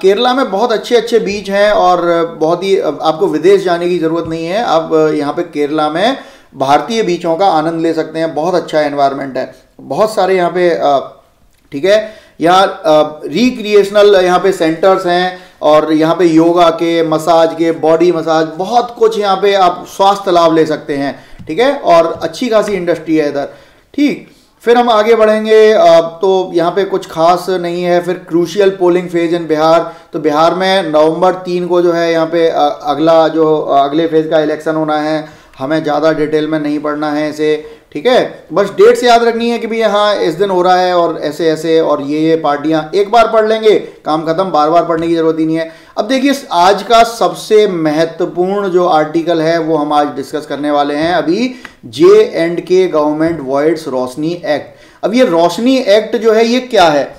केरला में बहुत अच्छे अच्छे बीच हैं और बहुत ही आपको विदेश जाने की ज़रूरत नहीं है। आप यहाँ पे केरला में भारतीय बीचों का आनंद ले सकते हैं। बहुत अच्छा एनवायरनमेंट है। बहुत सारे यहाँ पे ठीक है? यहाँ रिक्रिएशनल यहाँ पे सेंटर्स हैं और यहाँ पे योगा के मसाज के बॉडी मसाज बहुत कुछ यहाँ पे आप स्वास्थ्य लाभ ले सकते हैं, ठीक है? और अच्छी खासी इंडस्ट्री है इधर। ठीक? फिर हम आगे बढ़ेंगे तो यहाँ पे कुछ खास नहीं है। फिर crucial polling phase in Bihar. तो बिहार में नवंबर तीन को जो है यहाँ पे अगला जो, अगले फ़ेज़ का इलेक्शन होना है। हमें ज़्यादा डिटेल में नहीं पढ़ना है इसे, ठीक है? बस डेट से याद रखनी है कि भाई यहाँ इस दिन हो रहा है और ऐसे ऐसे, और ये ये पार्टियाँ एक बार पढ़ लेंगे। काम खत्म, बार बार पढ़ने की ज़रूरत ही नहीं है। अब देखिए, आज का सबसे महत्वपूर्ण जो आर्टिकल है, वो हम आज डिस्कस करने वाले हैं अभी J and K government voids Roshni act. अब ये रोशनी एक्ट जो है, ये क्या है?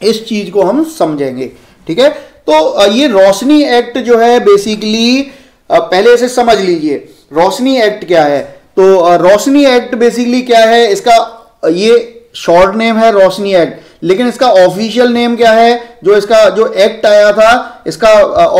इस चीज़ को हम समझेंगे, ठीक है? तो ये रोशनी एक्ट जो है बेसिकली पहले इसे समझ लीजिए। रोशनी एक्ट क्या है? तो रोशनी एक्ट बेसिकली क्या है? इसका ये शॉर्ट नेम है रोशनी एक्ट, लेकिन इसका ऑफिशियल नेम क्या है? जो इसका, जो एक्ट आया था, इसका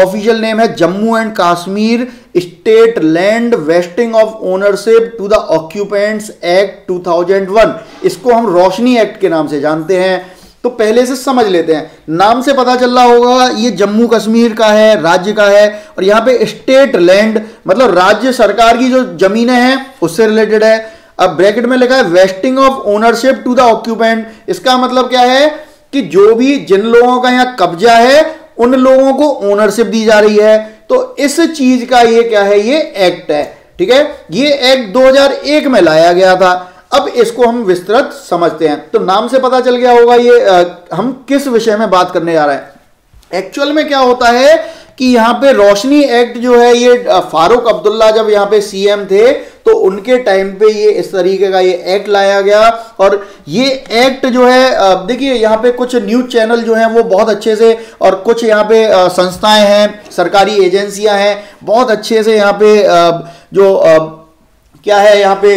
ऑफिशियल नेम है Jammu and Kashmir state land vesting of ownership to the occupants act 2001 इसको हम रोशनी एक्ट के नाम से जानते हैं। तो पहले से समझ लेते हैं। नाम से पता चल रहा होगा, ये जम्मू कश्मीर का है, राज्य का है, और यहाँ पे स्टेट लैंड मतलब राज्य सरकार की जो जमीनें हैं, उससे रिलेटेड है। अब ब्रैकेट में लिखा है vesting of ownership to the occupant इसका मतलब क्या है? कि जो भी जिन लोगों का यहाँ कब्जा है, उन लोगों को ओनरशिप दी जा रही है। तो इस चीज़ का ये क्या है? ये एक्ट है। ठीक है? ये एक्ट 2001 में लाया गया था। अब इसको हम विस्तृत समझते हैं। तो नाम से पता चल गया होगा ये आ, हम किस विषय में बात करने जा रहे हैं। एक्चुअल में क्या होता है कि यहाँ पे रोशनी एक्ट जो है ये फारूक अब्दुल्ला जब यहाँ पे सीएम थे तो उनके टाइम पे ये इस तरीके का ये एक्ट लाया गया। और ये एक्ट जो है देखिए यहाँ पे कुछ न्यूज़ चैनल जो हैं वो बहुत अच्छे से और कुछ यहाँ पे संस्थाएँ हैं सरकारी एजेंसियाँ हैं बहुत अच्छे से यहाँ पे जो क्या है यहाँ पे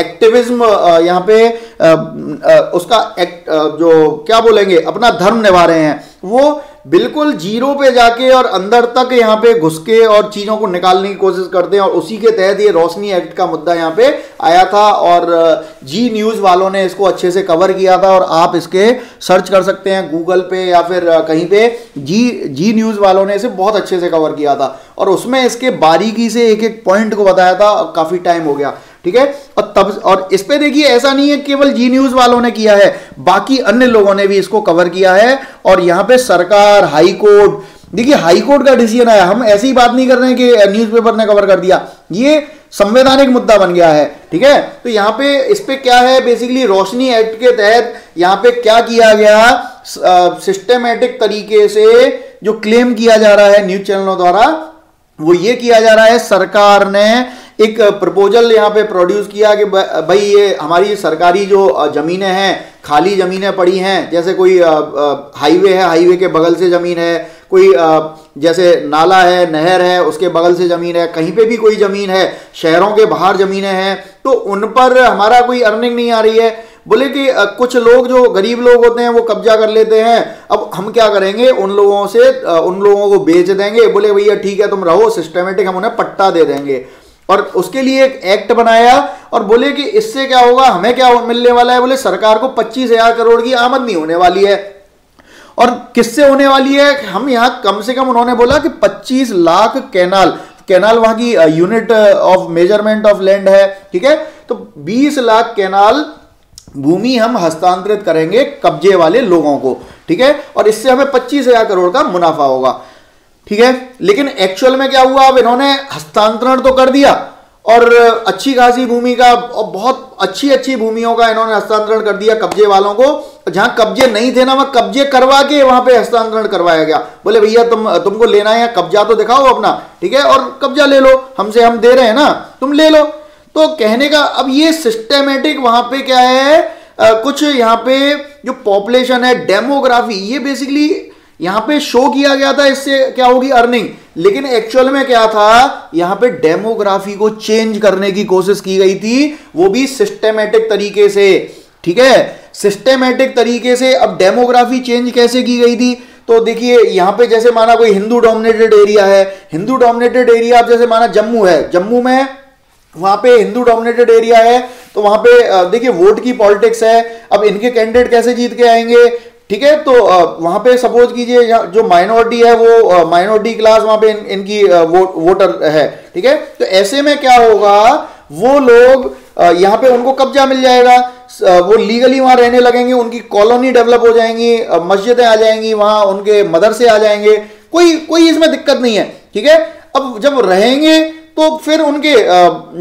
एक्टिविज्म यहाँ पे आ, आ, उसका एक्ट जो क्या बोलेंगे अपना धर्म निभा रहे हैं वो बिल्कुल ज़ीरो पे जाके और अंदर तक यहाँ पे घुस के और चीज़ों को निकालने की कोशिश करते हैं और उसी के तहत ये रोशनी एक्ट का मुद्दा यहाँ पे आया था और जी न्यूज़ वालों ने इसको अच्छे से कवर किया था और आप इसके सर्च कर सकते हैं गूगल पे या फिर कहीं पे। जी जी न्यूज़ वालों ने इसे बहुत अच्छे से कवर किया था और उसमें इसके बारीकी से एक एक पॉइंट को बताया था काफ़ी टाइम हो गया। ठीक है? और तब और इस पे देखिए, ऐसा नहीं है, केवल जी न्यूज़ वालों ने किया है, बाकी अन्य लोगों ने भी इसको कवर किया है। और यहाँ पे सरकार हाई कोर्ट देखिए हाई कोर्ट का डिसीज़न आया। हम ऐसी बात नहीं कर रहे हैं कि न्यूज़पेपर ने कवर कर दिया। ये संवैधानिक मुद्दा बन गया है, ठीक है? तो यहाँ पे इस पे क्या है? बेसिकली रोशनी एक्ट के तहत यहाँ पे क्या किया गया? सिस्टमेटिक तरीके से जो क्लेम किया जा रहा है, न्यूज़ चैनलों द्वारा, वो ये किया जा रहा है, सरकार ने एक प्रपोजल यहाँ पे प्रोड्यूस किया कि भाई ये हमारी सरकारी जो ज़मीनें हैं, खाली ज़मीनें पड़ी हैं, जैसे कोई हाईवे है हाईवे के बगल से ज़मीन है, कोई जैसे नाला है, नहर है, उसके बगल से ज़मीन है, कहीं पे भी कोई ज़मीन है, शहरों के बाहर ज़मीनें हैं तो उन पर हमारा कोई अर्निंग नहीं आ रही है। बोले कि कुछ लोग जो गरीब लोग होते हैं, वो कब्जा कर लेते हैं। अब हम क्या करेंगे? उन लोगों से उन लोगों को बेच देंगे। बोले, भैया, ठीक है, तुम रहो सिस्टमेटिक हम उन्हें पट्टा दे देंगे। और उसके लिए एक एक्ट बनाया और बोले कि इससे क्या होगा, हमें क्या मिलने वाला है? बोले, सरकार को पच्चीस हज़ार करोड़ की आमदनी होने वाली है। और किससे होने वाली है? हम यहाँ कम से कम उन्होंने बोला कि 25 लाख कैनाल कैनाल वहाँ की unit of measurement of land है, ठीक है? तो 20 लाख कैनाल भूमि हम हस्तांतरित करेंगे कब्जे वाले लोगों को, ठीक है? और इससे हमें पच्चीस हज़ार करोड़ का मुनाफा होगा। ठीक है? लेकिन एक्चुअल में क्या हुआ? अब इन्होंने हस्तांतरण तो कर दिया और अच्छी खासी भूमि का और बहुत अच्छी अच्छी भूमियों का इन्होंने हस्तांतरण कर दिया कब्जे वालों को। जहाँ कब्जे नहीं थे ना वह कब्जे करवा के वहाँ पे हस्तांतरण करवाया गया। बोले भैया तुम तुमको लेना है कब्जा तो दिखाओ अपना ठीक है? और कब्जा ले लो हमसे हम दे रहे हैं ना तुम ले लो। तो कहने का अब ये सिस्टेमेटिक वहाँ पे क्या है? आ, कुछ यहाँ पे जो पॉपुलेशन है डेमोग्राफी ये बेसिकली यहाँ पे शो किया गया था, इससे क्या होगी? अर्निंग लेकिन एक्चुअल में क्या था? यहाँ पे डेमोग्राफी को चेंज करने की कोशिश की गई थी, वो भी सिस्टेमेटिक तरीके से। ठीक है? सिस्टेमेटिक तरीके से अब डेमोग्राफी चेंज कैसे की गई थी? तो देखिए, यहाँ पे जैसे माना कोई हिंदू डोमिनेटेड एरिया है, हिंदू डोमिनेटेड एरिया जैसे माना जम्मू है, जम्मू में वहाँ पे हिंदू डोमिनेटेड एरिया है तो वहाँ पे देखिए वोट की पॉलिटिक्स है। अब इनके कैंडिडेट कैसे जीत के आएँगे? ठीक है तो वहाँ पे सपोज़ कीजिए जो माइनॉरिटी है वो माइनॉरिटी क्लास वहाँ पे इन, इनकी वो, वोटर है ठीक है? तो ऐसे में क्या होगा वो लोग यहाँ पे उनको कब्जा मिल जाएगा वो लीगली वहाँ रहने लगेंगे उनकी कॉलोनी डेवलप हो जाएँगी मस्जिदें आ जाएँगी वहाँ उनके मदरसे आ जाएँगे कोई कोई इसमें दिक्कत नहीं है ठीक है? अब जब रहेंगे तो फिर उनके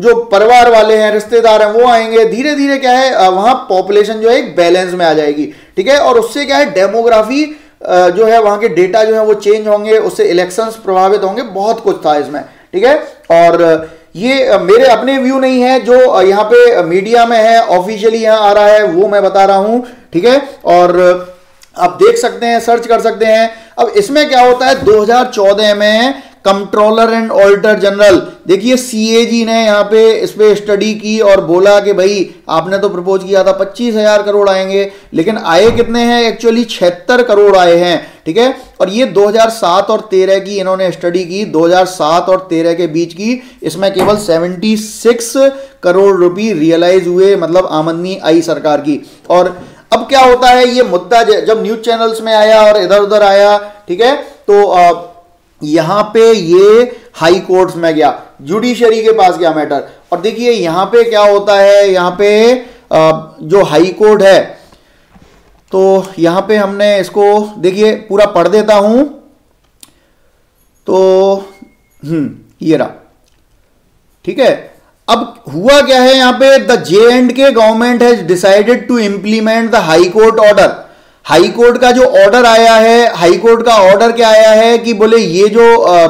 जो परिवार वाले हैं रिश्तेदार हैं वो आएँगे धीरे धीरे क्या है वहाँ पॉपुलेशन जो है एक बैलेंस में आ जाएगी। ठीक है? और उससे क्या है डेमोग्राफी जो है, वहाँ के डेटा जो है, वो चेंज होंगे, उससे इलेक्शंस प्रभावित होंगे, बहुत कुछ था इसमें, ठीक है? और ये मेरे अपने व्यू नहीं है, जो यहाँ पे मीडिया में है ऑफिशियली यहाँ आ रहा है, वो मैं बता रहा हूँ, ठीक है? और आप देख सकते हैं सर्च कर सकते हैं। अब इसमें क्या होता है 2014 में कंट्रोलर एंड ऑडिटर जनरल देखिए सीएजी ने यहाँ पे इस पर स्टडी की और बोला कि भाई, आपने तो प्रपोज किया था, पच्चीस हज़ार करोड़ आएँगे, लेकिन आए कितने हैं? एक्चुअली छिहत्तर करोड़ आए हैं, ठीक है? और ये 2007 और 13 की इन्होंने स्टडी की 2007 और 13 के बीच की, इसमें केवल 76 करोड़ रुपए रियलाइज़ हुए मतलब आमदनी आई सरकार की। और अब क्या होता है, ये मुद्दा जब न्यूज़ चैनल्स में आया और इधर उधर आया, ठीक है? तो यहाँ पे ये हाई कोर्ट्स में गया जुडिशरी के पास गया मैटर और देखिए, यहाँ पे क्या होता है, यहाँ पे जो हाई कोर्ट है तो यहाँ पे हमने इसको, देखिए, पूरा पढ़ देता हूँ। तो हम्म ये रहा। ठीक है? अब हुआ क्या है यहाँ पे? The J and K government has decided to implement the high court order high court का जो ऑर्डर आया है हाई कोर्ट का ऑर्डर क्या आया है कि बोले ये जो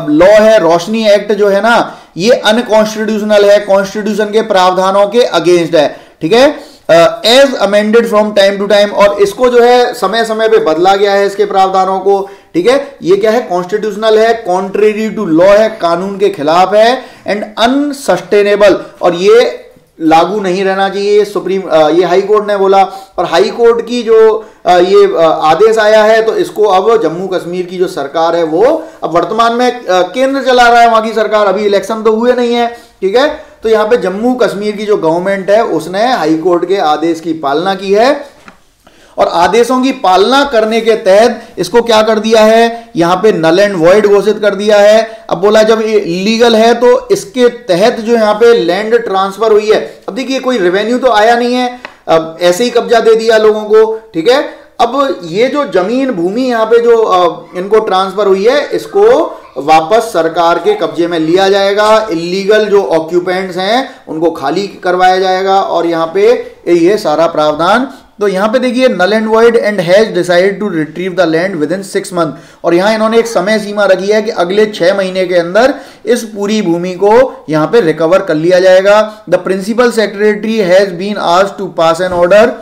लॉ है, रोशनी एक्ट जो है ना, ये अनकॉन्स्टिट्यूशनल है कॉन्स्टिट्यूशन के प्रावधानों के अगेंस्ट है, ठीक है? As amended from time to time और इसको जो है समय समय पे बदला गया है इसके प्रावधानों को, ठीक है? ये क्या है? कॉन्स्टिट्यूशनल है कॉन्ट्रेरी टू लॉ है, कानून के खिलाफ है एंड अनसस्टेनेबल और ये लागू नहीं रहना चाहिए। सुप्रीम ये हाई कोर्ट ने बोला और हाई कोर्ट की जो ये आदेश आया है तो इसको अब जम्मू कश्मीर की जो सरकार है वो अब वर्तमान में केंद्र चला रहा है वहाँ की सरकार। अभी इलेक्शन तो हुए नहीं है, ठीक है? तो यहाँ पे जम्मू कश्मीर की जो गवर्नमेंट है, उसने हाई कोर्ट के आदेश की पालना की है। और आदेशों की पालना करने के तहत इसको क्या कर दिया है? यहाँ पे नल एंड वॉइड घोषित कर दिया है। अब बोला जब लीगल है तो इसके तहत जो यहाँ पे लैंड ट्रांसफ़र हुई है। अब देखिए कोई रेवेन्यू तो आया नहीं है। अब ऐसे ही कब्जा दे दिया लोगों को, ठीक है? अब ये जो ज़मीन भूमि यहाँ पे जो इनको ट्रांसफ़र हुई है, इसको वापस सरकार के कब्जे में लिया जाएगा। इलीगल जो ऑक्यूपेंट्स हैं, उनको खाली करवाया जाएगा और यहाँ पे ये सारा प्रावधान तो यहाँ पे देखिए null and void and has decided to retrieve the land within six month और यहाँ इन्होंने एक समय सीमा रखी है कि अगले छह महीने के अंदर इस पूरी भूमि को यहाँ पे रिकवर कर लिया जाएगा। The principal secretary has been आज to pass an order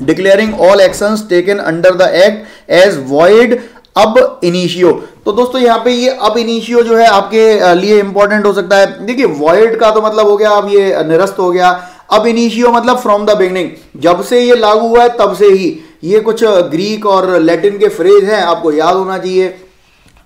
declaring all actions taken under the act as void ab initio तो दोस्तों, यहाँ पे ये अब इनिशियो जो है आपके लिए इंपॉर्टेंट हो सकता है। देखिए वॉइड का तो मतलब हो गया, अब ये निरस्त हो गया। अब इनिशियो मतलब फ्रॉम द बिगनिंग जब से ये लागू हुआ है, तब से ही। ये कुछ ग्रीक और लैटिन के फ्रेज हैं, आपको याद होना चाहिए।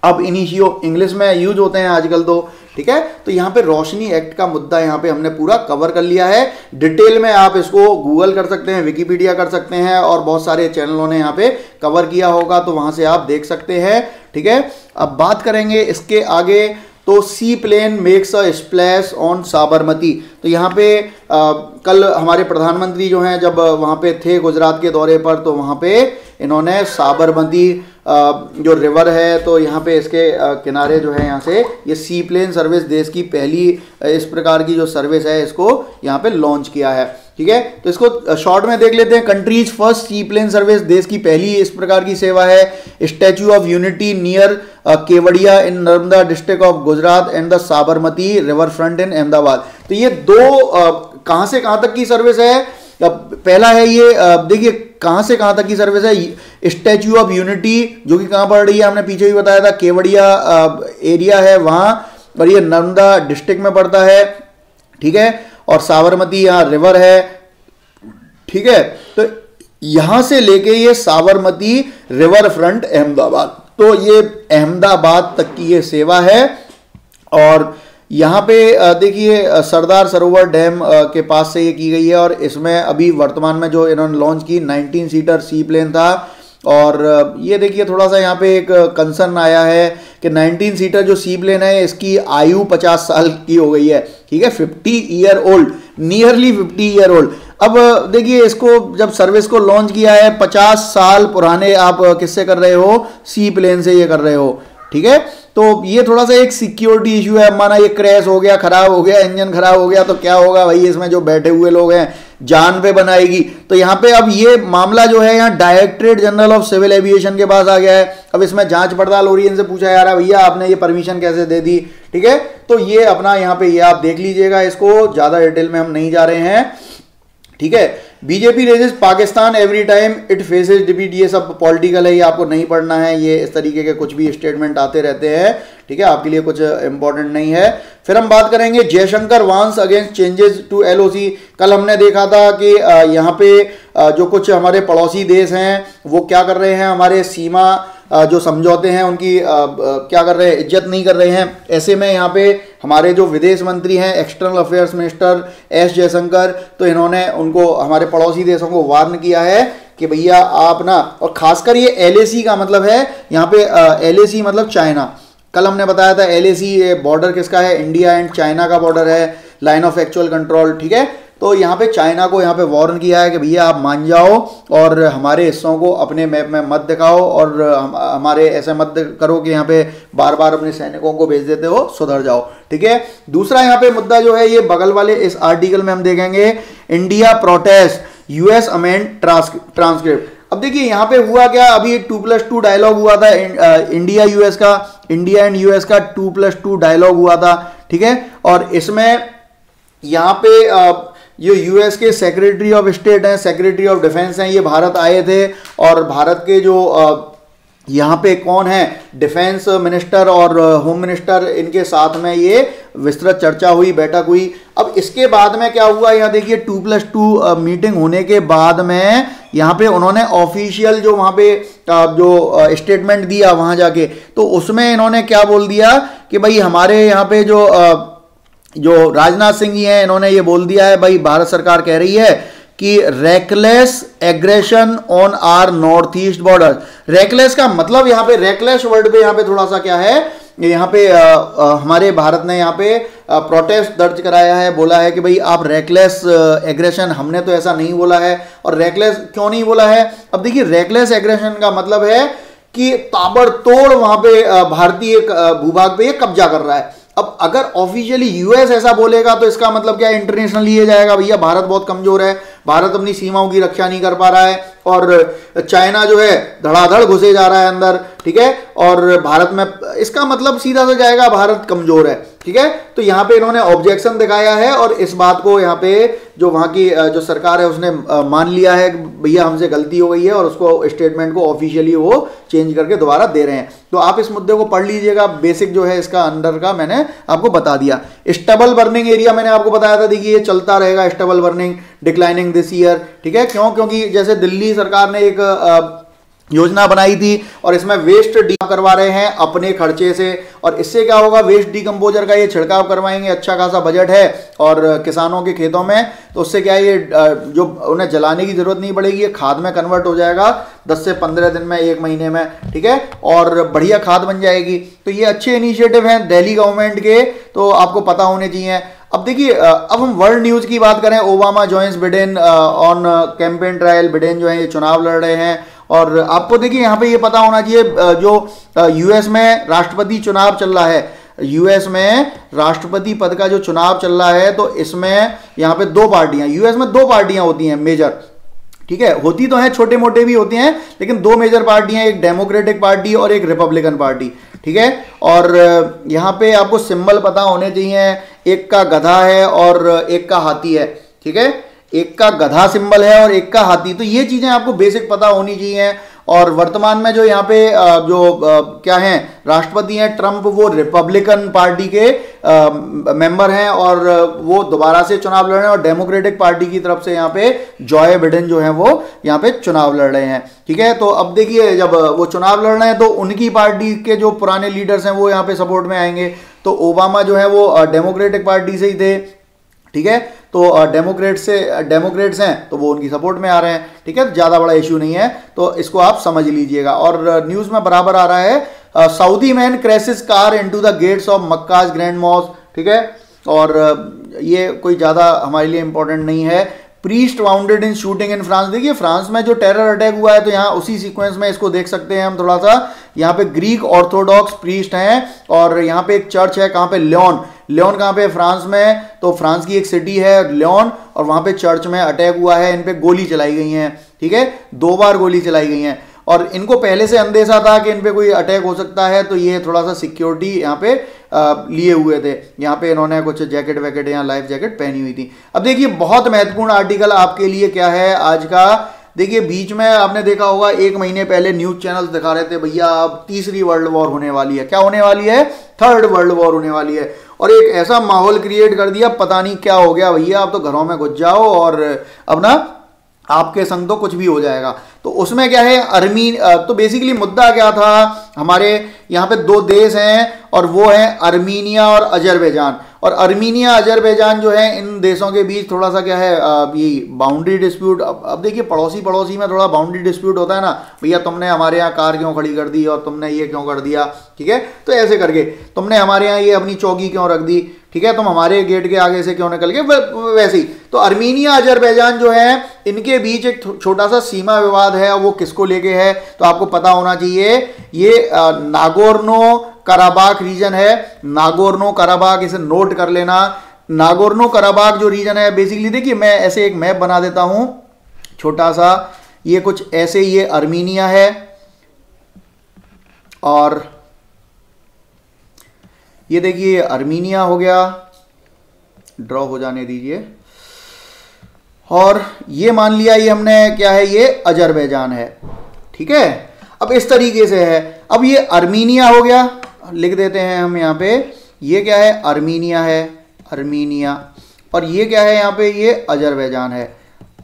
अब इनिशियो इंग्लिश में यूज़ होते हैं आजकल तो ठीक है? तो यहाँ पे रोशनी एक्ट का मुद्दा यहाँ पे हमने पूरा कवर कर लिया है। डिटेल में आप इसको गूगल कर सकते हैं विकीपीडिया कर सकते हैं, और बहुत सारे चैनलों ने यहाँ पे कवर किया होगा तो वहाँ से आप देख सकते हैं, ठीक है? अब बात करेंगे इसके आगे तो seaplane makes a splash on Sabarmati तो यहाँ पे आ, कल हमारे प्रधानमंत्री जो हैं जब वहाँ पे थे गुजरात के दौरे पर तो वहाँ पे इन्होंने साबरमती जो रिवर है तो यहाँ पे इसके किनारे जो है यहाँ से ये सी प्लेन सर्विस देश की पहली इस प्रकार की जो सर्विस है इसको यहाँ पे लॉन्च किया है। ठीक है? तो इसको शॉर्ट में देख लेते हैं। कंट्रीज़ फ़र्स्ट सी प्लेन सर्विस देश की पहली इस प्रकार की सेवा है। Statue of Unity near Kevadia in Narmada district of Gujarat and the Sabarmati riverfront in Ahmedabad तो ये दो कहाँ से कहाँ तक की सर्विस है? पहला है ये देखिए, कहाँ से कहाँ तक की सर्विस है? स्टैच्यू ऑफ़ यूनिटी जो कि कहाँ पड़ रही है? हमने पीछे भी बताया था, केवड़िया एरिया है वहाँ, और ये नर्मदा डिस्ट्रिक्ट में पड़ता है। ठीक है? और साबरमती यहाँ रिवर है, ठीक है? तो यहाँ से लेके ये साबरमती रिवर फ्रंट अहमदाबाद। तो ये अहमदाबाद तक की ये सेवा है और यहाँ पे देखिए सरदार सरोवर डैम के पास से ये की गई है और इसमें अभी वर्तमान में जो इन्होंने लॉन्च की 19 सीटर सी प्लेन था और ये देखिए थोड़ा सा यहाँ पे एक कंसर्न आया है कि 19 सीटर जो सी प्लेन है, इसकी आयु 50 साल की हो गई है। ठीक है? 50 year old nearly 50 year old अब, देखिए, इसको जब सर्विस को लॉन्च किया है 50 साल पुराने आप किससे कर रहे हो? सी प्लेन से ये कर रहे हो। ठीक है? तो ये थोड़ा सा एक सिक्योरिटी इशू है। माना ये क्रैश हो गया, खराब हो गया इंजन खराब हो गया तो क्या होगा भाई इसमें जो बैठे हुए लोग हैं? जान पे बनाएगी। तो यहाँ पे अब ये मामला जो है यहाँ directorate general of civil aviation के पास आ गया है। अब इसमें जाँच पड़ताल हो रही है इनसे पूछा जा रहा है भैया आपने ये परमिशन कैसे दे दी? ठीक है? तो ये अपना यहाँ पे ये आप देख लीजिएगा इसको। ज़्यादा डिटेल में हम नहीं जा रहे हैं। ठीक है? BJP raises Pakistan every time it faces defeat ये सब पॉलिटिकल है, ये आपको नहीं पढ़ना है, ये इस तरीके के कुछ भी स्टेटमेंट आते रहते हैं, ठीक है? आपके लिए कुछ इंपॉर्टेंट नहीं है। फिर हम बात करेंगे जयशंकर वांस अगेंस्ट चेंजेस टू एलओसी कल हमने देखा था कि यहाँ पे जो कुछ हमारे पड़ोसी देश हैं, वो क्या कर रहे हैं? हमारे सीमा जो समझौते हैं, उनकी क्या कर रहे हैं, इज़्ज़त नहीं कर रहे हैं, ऐसे में यहाँ पे हमारे जो विदेश मंत्री हैं external affairs minister S Jaishankar तो इन्होंने उनको, हमारे पड़ोसी देशों को वार्न किया है कि भैया आप ना, और खासकर ये एलएसी का मतलब है, यहाँ पे एलएसी मतलब चाइना कल हमने बताया था एल बॉर्डर किसका है? इंडिया एंड चाइना का बॉर्डर है लाइन ऑफ़ एक्चुअल कंट्रोल ठीक है? तो यहाँ पे चाइना को यहाँ पे वार्न किया है कि भैया आप मान जाओ और हमारे हिस्सों को अपने मैप में मत दिखाओ और हम, हमारे ऐसे मत करो कि यहाँ पे बार बार अपने सैनिकों को भेज देते हो सुधर जाओ। ठीक है? दूसरा यहाँ पे मुद्दा जो है ये बगल वाले इस आर्टिकल में हम देखेंगे India protest US amend transcript अब देखिए यहाँ पे हुआ क्या? अभी टू प्लस टू डायलॉग हुआ था इंडिया यूएस का इंडिया एंड यूएस का टू प्लस टू डायलॉग हुआ था ठीक है? और इसमें यहाँ पे जो यूएस के सेक्रेटरी ऑफ़ स्टेट हैं सेक्रेटरी ऑफ़ डिफेंस हैं, ये भारत आए थे और भारत के जो यहाँ पे कौन है? डिफेंस मिनिस्टर और होम मिनिस्टर इनके साथ में ये विस्तृत चर्चा हुई, बैठक हुई। अब इसके बाद में क्या हुआ? यहाँ देखिए टू प्लस टू मीटिंग होने के बाद में यहाँ पे उन्होंने ऑफिशियल जो वहाँ पे जो स्टेटमेंट दिया वहाँ जाके। तो उसमें इन्होंने क्या बोल दिया कि भाई हमारे यहाँ पे जो जो राजनाथ सिंह जी हैं इन्होंने ये बोल दिया है भाई भारत सरकार कह रही है कि reckless aggression on our north east border reckless का मतलब यहाँ पे रेकलेस वर्ड पे यहाँ पे थोड़ा सा क्या है? यहाँ पे आ, आ, हमारे भारत ने यहाँ पे प्रोटेस्ट दर्ज कराया है बोला है कि भाई आप रेकलेस एग्रेशन हमने तो ऐसा नहीं बोला है। और रेकलेस क्यों नहीं बोला है? अब देखिए रेकलेस एग्रेशन का मतलब है कि ताबड़तोड़ वहाँ पे भारतीय भूभाग पे ये कब्जा कर रहा है। अब अगर ऑफिशियली यूएस ऐसा बोलेगा तो इसका मतलब क्या इंटरनेशनल लिया जाएगा, भैया, भारत बहुत कमज़ोर है। भारत अपनी सीमाओं की रक्षा नहीं कर पा रहा है और चाइना जो है धड़ाधड़ घुसे जा रहा है अंदर, ठीक है? और भारत में, इसका मतलब सीधा सा जाएगा भारत कमज़ोर है, ठीक है? तो यहाँ पे इन्होंने ऑब्जेक्शन दिखाया है और इस बात को यहाँ पे जो वहाँ की जो सरकार है उसने मान लिया है भैया हमसे गलती हो गई है और उसको स्टेटमेंट को ऑफिशियली वो चेंज करके दोबारा दे रहे हैं। तो आप इस मुद्दे को पढ़ लीजिएगा बेसिक जो है इसका अंडर का मैंने आपको बता दिया। स्टबल बर्निंग एरिया मैंने आपको बताया था, देखिए चलता रहेगा stubble burning declining this year ठीक है? क्यों? क्योंकि जैसे दिल्ली सरकार ने एक योजना बनाई थी और इसमें वेस्ट डी करवा रहे हैं अपने खर्चे से। और इससे क्या होगा? वेस्ट डिकम्पोजर का ये छिड़काव करवाएँगे अच्छा खासा बजट है और किसानों के खेतों में। तो उससे क्या ये जो उन्हें जलाने की ज़रूरत नहीं पड़ेगी, ये खाद में कन्वर्ट हो जाएगा 10 से 15 दिन में, एक महीने में, ठीक है? और बढ़िया खाद बन जाएगी। तो ये अच्छे इनिशिएटिव हैं दिल्ली गवर्नमेंट के तो आपको पता होने चाहिए। अब देखिए अब हम वर्ल्ड न्यूज़ की बात करें Obama joins Biden on campaign trail Biden जो है ये चुनाव लड़ रहे हैं। और आपको देखिए, यहाँ पे ये पता होना चाहिए जो यूएस में राष्ट्रपति चुनाव चल रहा है। यूएस में राष्ट्रपति पद का जो चुनाव चल रहा है तो इसमें यहाँ पे दो पार्टियाँ यूएस में दो पार्टियाँ होती हैं मेजर ठीक है? होती तो हैं छोटे मोटे भी होते हैं, लेकिन दो मेजर पार्टियाँ एक डेमोक्रेटिक पार्टी और एक रिपब्लिकन पार्टी ठीक है? और यहाँ पे आपको सिंबल पता होने चाहिए एक का गधा है और एक का हाथी है, ठीक है? एक का गधा सिंबल है और एक का हाथी। तो ये चीज़ें आपको बेसिक पता होनी चाहिए। और वर्तमान में जो यहाँ पे जो क्या है, राष्ट्रपति हैं ट्रंप, वो रिपब्लिकन पार्टी के मेंबर हैं और वो दोबारा से चुनाव लड़ रहे हैं और डेमोक्रेटिक पार्टी की तरफ़ से यहाँ पे जॉय बिडेन जो है वो यहाँ पे चुनाव लड़ रहे हैं, ठीक है? तो अब देखिए, जब वो चुनाव लड़ रहे हैं तो उनकी पार्टी के जो पुराने लीडर्स हैं वो यहाँ पे सपोर्ट में आएँगे। तो ओबामा जो है वो डेमोक्रेटिक पार्टी से ही थे, ठीक है? तो डेमोक्रेट से डेमोक्रेट्स हैं तो वो उनकी सपोर्ट में आ रहे हैं, ठीक है? ज़्यादा बड़ा इश्यू नहीं है तो इसको आप समझ लीजिएगा। और न्यूज़ में बराबर आ रहा है Saudi man crashes car into the gates of Mecca's grand mosque ठीक है? और ये कोई ज़्यादा हमारे लिए इंपॉर्टेंट नहीं है। Priest wounded in shooting in France देखिए फ्रांस में जो टेरर अटैक हुआ है तो यहाँ उसी सीक्वेंस में इसको देख सकते हैं हम थोड़ा सा। यहाँ पे ग्रीक ऑर्थोडॉक्स प्रीस्ट हैं और यहाँ पे एक चर्च है, कहाँ पे लियोन लियोन कहाँ पे? फ्रांस में। तो फ्रांस की एक सिटी है लियोन और वहाँ पे चर्च में अटैक हुआ है। इन पे गोली चलाई गई है, ठीक है? दो बार गोली चलाई गई है। और इनको पहले से अंदेशा था कि इन पे कोई अटैक हो सकता है तो ये थोड़ा सा सिक्योरिटी यहाँ पे लिए हुए थे। यहाँ पे इन्होंने कुछ जैकेट वैकेट या लाइफ जैकेट पहनी हुई थी। अब देखिए, बहुत महत्वपूर्ण आर्टिकल आपके लिए क्या है आज का? देखिए, बीच में आपने देखा होगा, एक महीने पहले न्यूज़ चैनल्स दिखा रहे थे, भैया, अब तीसरी वर्ल्ड वॉर होने वाली है। क्या होने वाली है? थर्ड वर्ल्ड वॉर होने वाली है। और एक ऐसा माहौल क्रिएट कर दिया, पता नहीं क्या हो गया, भैया, आप तो घरों में घुस जाओ और अपना, आपके संग तो कुछ भी हो जाएगा। तो उसमें क्या है, अर्मीन तो बेसिकली मुद्दा क्या था? हमारे यहाँ पे दो देश हैं और वो है अर्मीनिया और अजरबैजान। और अर्मीनिया, अजरबैजान जो है, इन देशों के बीच थोड़ा सा क्या है ये बाउंड्री डिस्प्यूट अब अब देखिए पड़ोसी पड़ोसी में थोड़ा बाउंड्री डिस्प्यूट होता है ना, भैया तुमने हमारे यहाँ कार क्यों खड़ी कर दी और तुमने ये क्यों कर दिया, ठीक है? तो ऐसे करके, तुमने हमारे यहाँ ये अपनी चौकी क्यों रख दी, ठीक है? तुम हमारे गेट के आगे से क्यों निकल के वैसे ही। तो अर्मीनिया, अजरबैजान जो है, इनके बीच एक छोटा सा सीमा विवाद है वो किसको लेके है? तो आपको पता होना चाहिए, ये नागोरनो कराबाग रीजन है नागोरनो कराबाग इसे नोट कर लेना। नागोरनो कराबाग जो रीजन है बेसिकली देखिए, मैं ऐसे एक मैप बना देता हूँ, छोटा सा। ये कुछ ऐसे ये अर्मीनिया है। और ये देखिए अर्मीनिया हो गया। ड्रॉ हो जाने दीजिए। और ये मान लिया, ये हमने क्या है, ये अजरबैजान है। ठीक है? अब इस तरीके से है। अब ये अर्मीनिया हो गया। लिख देते हैं हम यहाँ पे। ये क्या है? अर्मीनिया है। अर्मीनिया। और ये क्या है यहाँ पे? ये अजरबैजान है।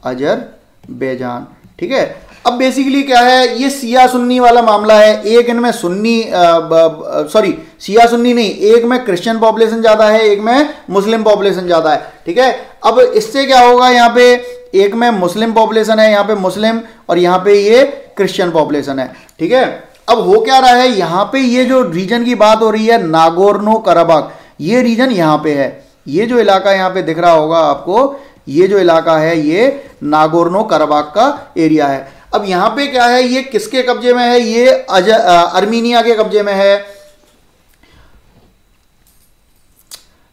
अजरबैजान। ठीक है? अब बेसिकली क्या है? ये सिया सुन्नी वाला मामला है। एक इनमें सुन्नी सॉरी सिया सुन्नी नहीं, एक में क्रिश्चियन पॉपुलेशन ज़्यादा है, एक में मुस्लिम पॉपुलेशन ज़्यादा है। ठीक है? अब इससे क्या होगा यहाँ पे? एक में मुस्लिम पॉपुलेशन है, यहाँ पे मुस्लिम और यहाँ पे ये क्रिश्चियन पॉपुलेशन है। ठीक है? अब हो क्या रहा है? यहाँ पे ये जो रीजन की बात हो रही है, नागोरनो कराबाग, ये रीजन यहाँ पे है। ये जो इलाका यहाँ पे दिख रहा होगा आपको, ये जो इलाका है, ये नागोरनो कराबाग का एरिया है। अब यहाँ पे क्या है? ये किसके कब्जे में है? ये अर्मीनिया के कब्जे में है।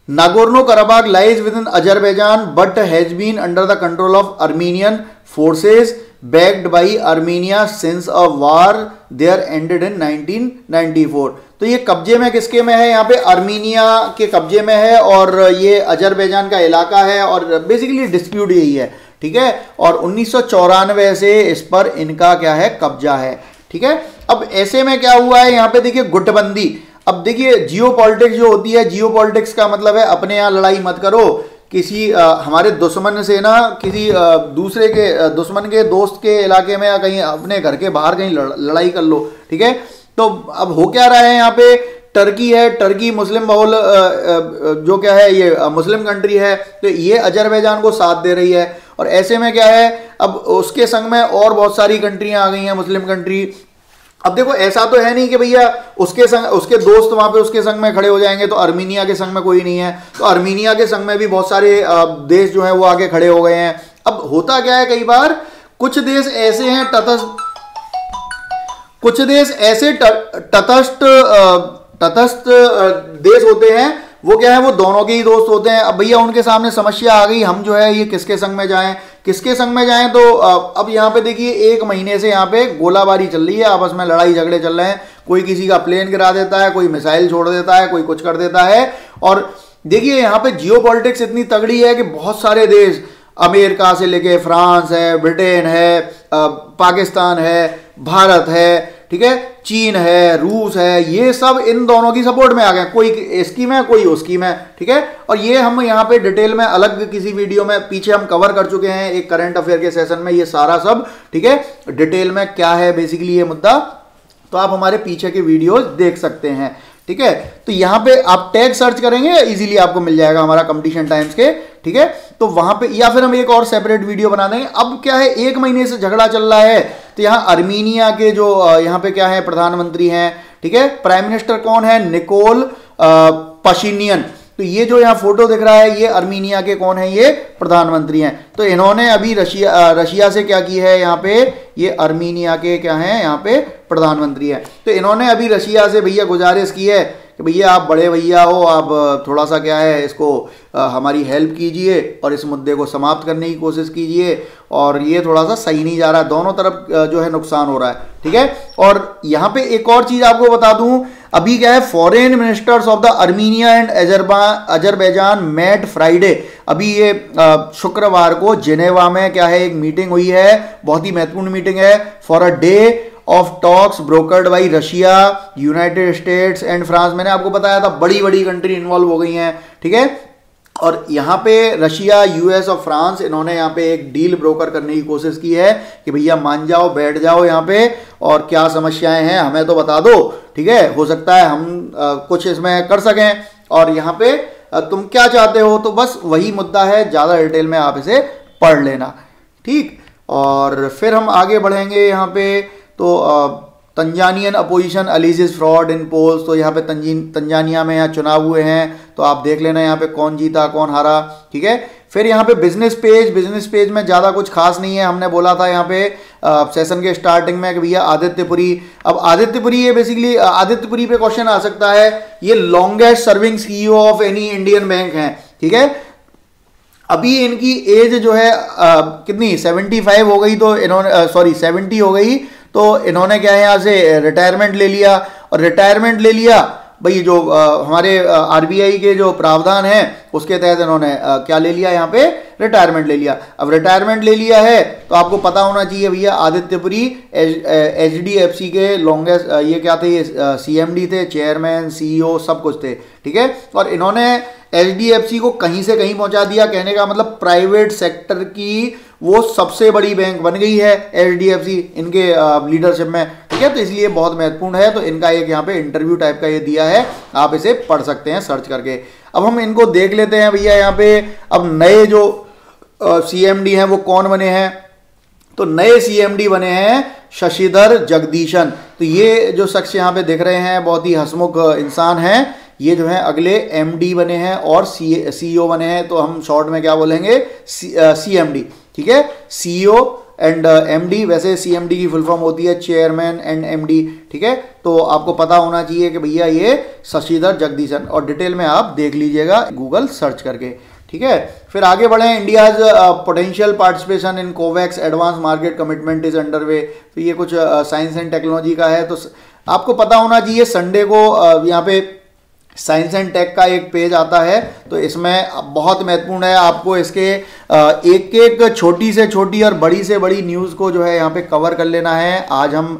Nagorno Karabakh lies within Azerbaijan but has been under the control of Armenian forces backed by Armenia since a war there ended in 1994 तो ये कब्जे में किसके में है? यहाँ पे अर्मीनिया के कब्जे में है और ये अजरबैजान का इलाका है और बेसिकली डिस्प्यूट यही है, ठीक है? और उन्नीस सौ चौरानवे से इस पर इनका क्या है? कब्जा है, ठीक है? अब ऐसे में क्या हुआ है? यहाँ पे देखिए गुटबंदी। अब देखिए जियो जो होती है जियो का मतलब है अपने यहाँ लड़ाई मत करो। किसी आ, हमारे दुश्मन से ना किसी आ, दूसरे के दुश्मन के दोस्त के इलाके में या कहीं अपने घर के बाहर कहीं लड़, लड़ाई कर लो ठीक है? तो अब हो क्या रहा है यहाँ पे? टर्की है टर्की मुस्लिम बहुल जो क्या है ये मुस्लिम कंट्री है तो ये अजरबैजान को साथ दे रही है। और ऐसे में क्या है अब उसके संग में और बहुत सारी कंट्रियाँ आ गई हैं मुस्लिम कंट्री अब देखो, ऐसा तो है नहीं कि भैया उसके संग, उसके दोस्त वहाँ पे उसके संग में खड़े हो जाएँगे तो अर्मीनिया के संग में कोई नहीं है। तो अर्मीनिया के संग में भी बहुत सारे देश जो है वो आगे खड़े हो गए हैं। अब होता क्या है कई बार, कुछ देश ऐसे हैं तटस्थ, कुछ देश ऐसे तटस्थ तटस्थ देश होते हैं वो क्या है, वो दोनों के ही दोस्त होते हैं। अब भैया, उनके सामने समस्या आ गई, हम जो है ये किसके संग में जाएँ? किसके संग में जाएँ? तो अब यहाँ पे देखिए, एक महीने से यहाँ पे गोलाबारी चल रही है, आपस में लड़ाई झगड़े चल रहे हैं। कोई किसी का प्लेन गिरा देता है, कोई मिसाइल छोड़ देता है, कोई कुछ कर देता है। और देखिए, यहाँ पे जियो इतनी तगड़ी है कि बहुत सारे देश, अमेरिका से लेके फ्रांस है, ब्रिटेन है पाकिस्तान है, भारत है ठीक है? चीन है, रूस है, ये सब इन दोनों की सपोर्ट में आ गए कोई स्कीम है, कोई उसकी में ठीक है? और ये हम यहाँ पे डिटेल में अलग किसी वीडियो में पीछे हम कवर कर चुके हैं एक करंट अफेयर के सेशन में, ये सारा सब, ठीक है? डिटेल में क्या है बेसिकली ये मुद्दा? तो आप हमारे पीछे के वीडियोज़ देख सकते हैं। ठीक है? तो यहाँ पे आप टैग सर्च करेंगे इजीली आपको मिल जाएगा हमारा कंपटीशन टाइम्स के, ठीक है? तो वहाँ पे, या फिर हम एक और सेपरेट वीडियो बना देंगे। अब क्या है, एक महीने से झगड़ा चल रहा है। तो यहाँ अर्मीनिया के जो यहाँ पे क्या है, प्रधानमंत्री हैं, ठीक है? प्राइम मिनिस्टर कौन है? निकोल पशीनियन तो ये जो यहाँ फ़ोटो दिख रहा है, ये अर्मीनिया के कौन है? ये प्रधानमंत्री हैं। तो इन्होंने अभी रशिया रशिया से क्या की है यहाँ पे? ये अर्मीनिया के क्या हैं? यहाँ पे प्रधानमंत्री हैं। तो इन्होंने अभी रशिया से भैया गुजारिश की है कि भैया आप बड़े भैया हो, आप थोड़ा सा क्या है, इसको हमारी हेल्प कीजिए और इस मुद्दे को समाप्त करने की कोशिश कीजिए और ये थोड़ा सा सही नहीं जा रहा है दोनों तरफ़ जो है नुकसान हो रहा है, ठीक है? और यहाँ पे एक और चीज़ आपको बता दूँ, अभी क्या है foreign ministers of the Armenia and अजरबा Azerbaijan met Friday अभी ये शुक्रवार को जेनेवा में क्या है, एक मीटिंग हुई है, बहुत ही महत्वपूर्ण मीटिंग है for a day of talks brokered by Russia United States and France मैंने आपको बताया था बड़ी बड़ी कंट्री इन्वॉल्व हो गई हैं ठीक है? और यहाँ पे रशिया यूएस और फ्रांस इन्होंने यहाँ पे एक डील ब्रोकर करने की कोशिश की है कि भैया मान जाओ बैठ जाओ यहाँ पे और क्या समस्याएँ हैं हमें तो बता दो ठीक है? हो सकता है हम आ, कुछ इसमें कर सकें। और यहाँ पे आ, तुम क्या चाहते हो? तो बस वही मुद्दा है ज़्यादा डिटेल में आप इसे पढ़ लेना ठीक? और फिर हम आगे बढ़ेंगे यहाँ पे। तो Tanzanian opposition alleges fraud in polls तो यहाँ पे तंजीन तंजानिया में यहाँ चुनाव हुए हैं तो आप देख लेना यहाँ पे कौन जीता कौन हारा ठीक है? फिर यहाँ पे बिज़नेस पेज बिज़नेस पेज में ज़्यादा कुछ खास नहीं है हमने बोला था यहाँ पे आ, सेशन के स्टार्टिंग में भैया आदित्यपुरी अब आदित्यपुरी ये बेसिकली आदित्यपुरी पे क्वेश्चन आ सकता है ये longest serving CEO of any Indian bank है ठीक है? अभी इनकी एज जो है आ, कितनी 75 हो गई तो इन्होंने सॉरी 70 हो गई तो इन्होंने क्या है यहाँ से रिटायरमेंट ले लिया। और रिटायरमेंट ले लिया भाई जो आ, हमारे आरबीआई के जो प्रावधान है उसके तहत इन्होंने क्या ले लिया? यहाँ पे रिटायरमेंट ले लिया। अब रिटायरमेंट ले लिया है तो आपको पता होना चाहिए भैया Aditya Puri H D F C के लॉन्गेस्ट ये क्या थे? ये सी एम डी थे चेयरमैन सीईओ सब कुछ थे ठीक है? और इन्होंने एच डी एफ़ सी को कहीं से कहीं पहुँचा दिया। कहने का मतलब प्राइवेट सेक्टर की वो सबसे बड़ी बैंक बन गई है एच डी एफ़ सी इनके लीडरशिप में। ठीक है तो इसलिए बहुत महत्वपूर्ण है। तो इनका एक यहाँ पे इंटरव्यू टाइप का ये दिया है। आप इसे पढ़ सकते हैं सर्च करके। अब हम इनको देख लेते हैं भैया यहाँ पे। अब नए जो सी एम डी वो कौन बने हैं? तो नए सीएमडी बने हैं शशिधर जगदीशन। तो ये जो शख्स यहाँ पे देख रहे हैं, बहुत ही हसमुख इंसान हैं। ये जो है, अगले एमडी बने हैं और सी सीईओ बने हैं। तो हम शॉर्ट में क्या बोलेंगे? सीएमडी ठीक है? सीईओ एंड एमडी वैसे सीएमडी की फुल फॉर्म होती है चेयरमैन एंड एमडी ठीक है? तो आपको पता होना चाहिए कि भैया ये शशिधर जगदीशन और डिटेल में आप देख लीजिएगा गूगल सर्च करके ठीक है? फिर आगे बढ़े India's potential participation in COVAX advance market commitment is under way तो ये कुछ साइंस एंड टेक्नोलॉजी का है तो आपको पता होना चाहिए संडे को uh, यहाँ पे साइंस एंड टेक का एक पेज आता है तो इसमें बहुत महत्वपूर्ण है आपको इसके एक एक छोटी से छोटी और बड़ी से बड़ी न्यूज़ को जो है यहाँ पे कवर कर लेना है। आज हम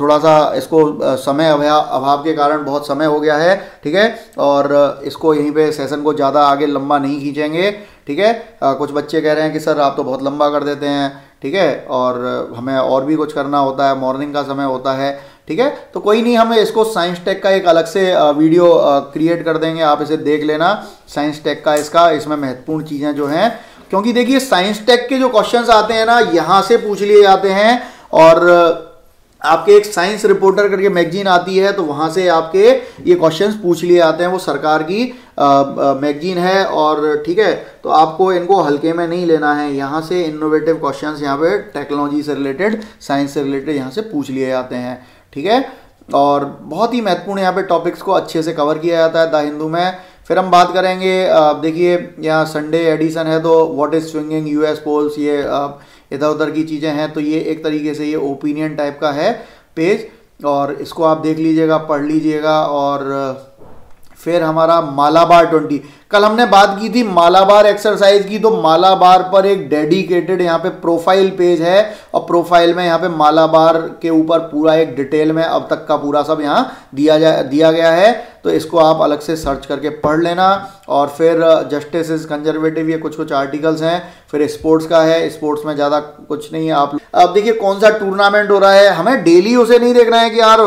थोड़ा सा इसको समय अभाव के कारण बहुत समय हो गया है, ठीक है? और इसको यहीं पे सेशन को ज़्यादा आगे लंबा नहीं खींचेंगे, ठीक है? कुछ बच्चे कह रहे हैं कि, सर, आप तो बहुत लंबा कर देते हैं। ठीक है? और हमें और भी कुछ करना होता है, मॉर्निंग का समय होता है ठीक है? तो कोई नहीं, हम इसको साइंस टेक का एक अलग से वीडियो क्रिएट कर देंगे। आप इसे देख लेना। साइंस टेक का इसका, इसमें महत्वपूर्ण चीज़ें जो हैं। क्योंकि देखिए साइंस टेक के जो क्वेश्चंस आते हैं ना, यहाँ से पूछ लिए जाते हैं। और आपके एक साइंस रिपोर्टर करके मैगजीन आती है तो वहाँ से आपके ये क्वेश्चंस पूछ लिए जाते हैं। वो सरकार की मैगजीन है और, ठीक है? तो आपको इनको हल्के में नहीं लेना है। यहाँ से इनोवेटिव क्वेश्चंस यहाँ पे टेक्नोलॉजी से रिलेटेड साइंस से रिलेटेड यहाँ से पूछ लिए जाते हैं। ठीक है? और बहुत ही महत्वपूर्ण यहाँ पे टॉपिक्स को अच्छे से कवर किया जाता है द हिंदू में। फिर हम बात करेंगे देखिए यहाँ संडे एडिशन है तो what is swinging US polls ये इधर उधर की चीज़ें हैं तो ये एक तरीके से ये ओपिनियन टाइप का है पेज और इसको आप देख लीजिएगा, पढ़ लीजिएगा और फिर हमारा मालाबार ट्वेंटी। कल हमने बात की थी मालाबार एक्सरसाइज की तो मालाबार पर एक डेडिकेटेड यहाँ पे प्रोफ़ाइल पेज है और प्रोफ़ाइल में यहाँ पे मालाबार के ऊपर पूरा एक डिटेल में अब तक का पूरा सब यहाँ दिया जा, दिया गया है। तो इसको आप अलग से सर्च करके पढ़ लेना और फिर जस्टिस इज़ कंजर्वेटिव ये कुछ कुछ आर्टिकल्स हैं, फिर स्पोर्ट्स का है स्पोर्ट्स में ज़्यादा कुछ नहीं है आप अब देखिए कौन सा टूर्नामेंट हो रहा है, हमें डेली उसे नहीं देखना है कि यार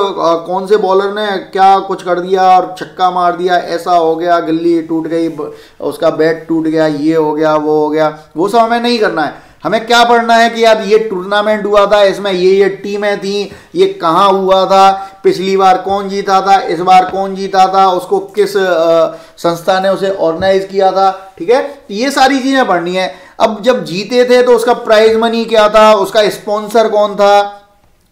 कौन से बॉलर ने क्या कुछ कर दिया और छक्का मार दिया, ऐसा हो गया, गिल्ली टूट गई उसका बैट टूट गया, ये हो गया, वो हो गया, वो सब हमें नहीं करना है। हमें क्या पढ़ना है कि यार ये टूर्नामेंट हुआ था, इसमें ये ये टीमें थी, ये कहाँ हुआ था, पिछली बार कौन जीता था, इस बार कौन जीता था, उसको किस संस्था ने उसे ऑर्गेनाइज किया था, ठीक है? तो ये सारी चीज़ें पढ़नी है। अब जब जीते थे तो उसका प्राइज मनी क्या था, उसका स्पॉन्सर कौन था?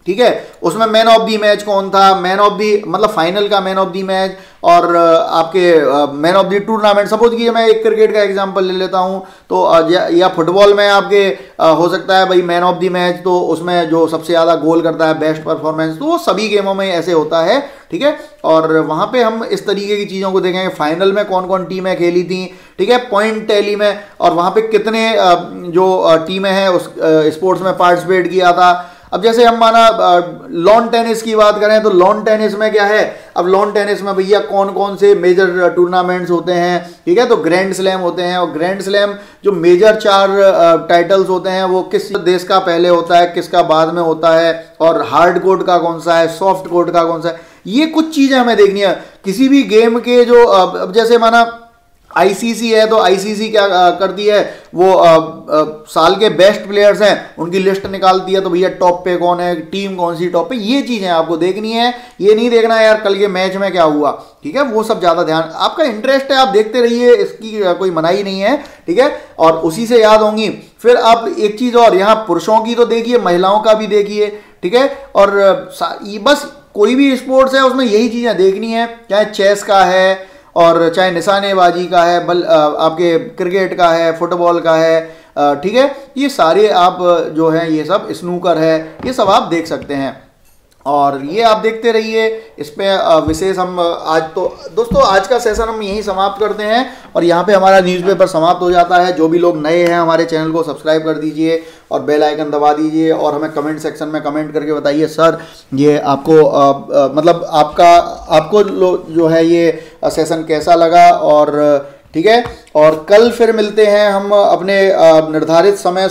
ठीक है? उसमें मैन ऑफ़ दी मैच कौन था? मैन ऑफ़ दी मतलब फाइनल का मैन ऑफ़ दी मैच और आपके man of the tournament suppose कीजिए मैं एक क्रिकेट का एग्जांपल ले लेता हूँ तो या, या फुटबॉल में आपके हो सकता है भाई मैन ऑफ़ दी मैच तो उसमें जो सबसे ज़्यादा गोल करता है बेस्ट परफॉर्मेंस तो वो सभी गेमों में ऐसे होता है ठीक है? और वहाँ पे हम इस तरीके की चीज़ों को देखेंगे। फाइनल में कौन कौन टीमें खेली थी ठीक है? पॉइंट टैली में और वहाँ पे कितने जो टीमें हैं उस स्पोर्ट्स में पार्टिसिपेट किया था अब जैसे हम माना लॉन टेनिस की बात करें तो लॉन टेनिस में क्या है? अब लॉन टेनिस में भैया कौन कौन से मेजर टूर्नामेंट्स होते हैं? ठीक है तो ग्रैंड स्लैम होते हैं और ग्रैंड स्लैम जो मेजर चार टाइटल्स होते हैं वो किस देश का पहले होता है, किसका बाद में होता है और हार्ड कोर्ट का कौन सा है सॉफ्ट कोर्ट का कौन सा है? ये कुछ चीज़ें हमें देखनी है। किसी भी गेम के जो अब जैसे माना आईसीसी है तो आईसीसी क्या करती है? वो आ, आ, साल के बेस्ट प्लेयर्स हैं उनकी लिस्ट निकालती है तो भैया टॉप पे कौन है टीम कौन सी टॉप पे? ये चीज़ें आपको देखनी है। ये नहीं देखना है यार कल के मैच में क्या हुआ? ठीक है? वो सब ज़्यादा ध्यान आपका इंटरेस्ट है आप देखते रहिए इसकी कोई मनाही नहीं है ठीक है? और उसी से याद होंगी। फिर आप एक चीज़ और यहाँ पुरुषों की तो देखिए महिलाओं का भी देखिए ठीक है? और बस कोई भी स्पोर्ट्स है उसमें यही चीज़ें देखनी है चाहे चेस का है और चाहे निशानेबाजी का है, बल आपके क्रिकेट का है, फुटबॉल का है ठीक है? ये सारे आप जो हैं, ये सब स्नूकर है, ये सब आप देख सकते हैं। और ये आप देखते रहिए। इस पर विशेष हम आज तो दोस्तों आज का सेशन हम यहीं समाप्त करते हैं और यहाँ पे हमारा न्यूज़पेपर समाप्त हो जाता है। जो भी लोग नए हैं हमारे चैनल को सब्सक्राइब कर दीजिए और बेल आइकन दबा दीजिए और हमें कमेंट सेक्शन में कमेंट करके बताइए सर ये आपको आ, आ, मतलब आपका आपको जो है ये सेशन कैसा लगा? और ठीक है? और कल फिर मिलते हैं हम अपने निर्धारित समय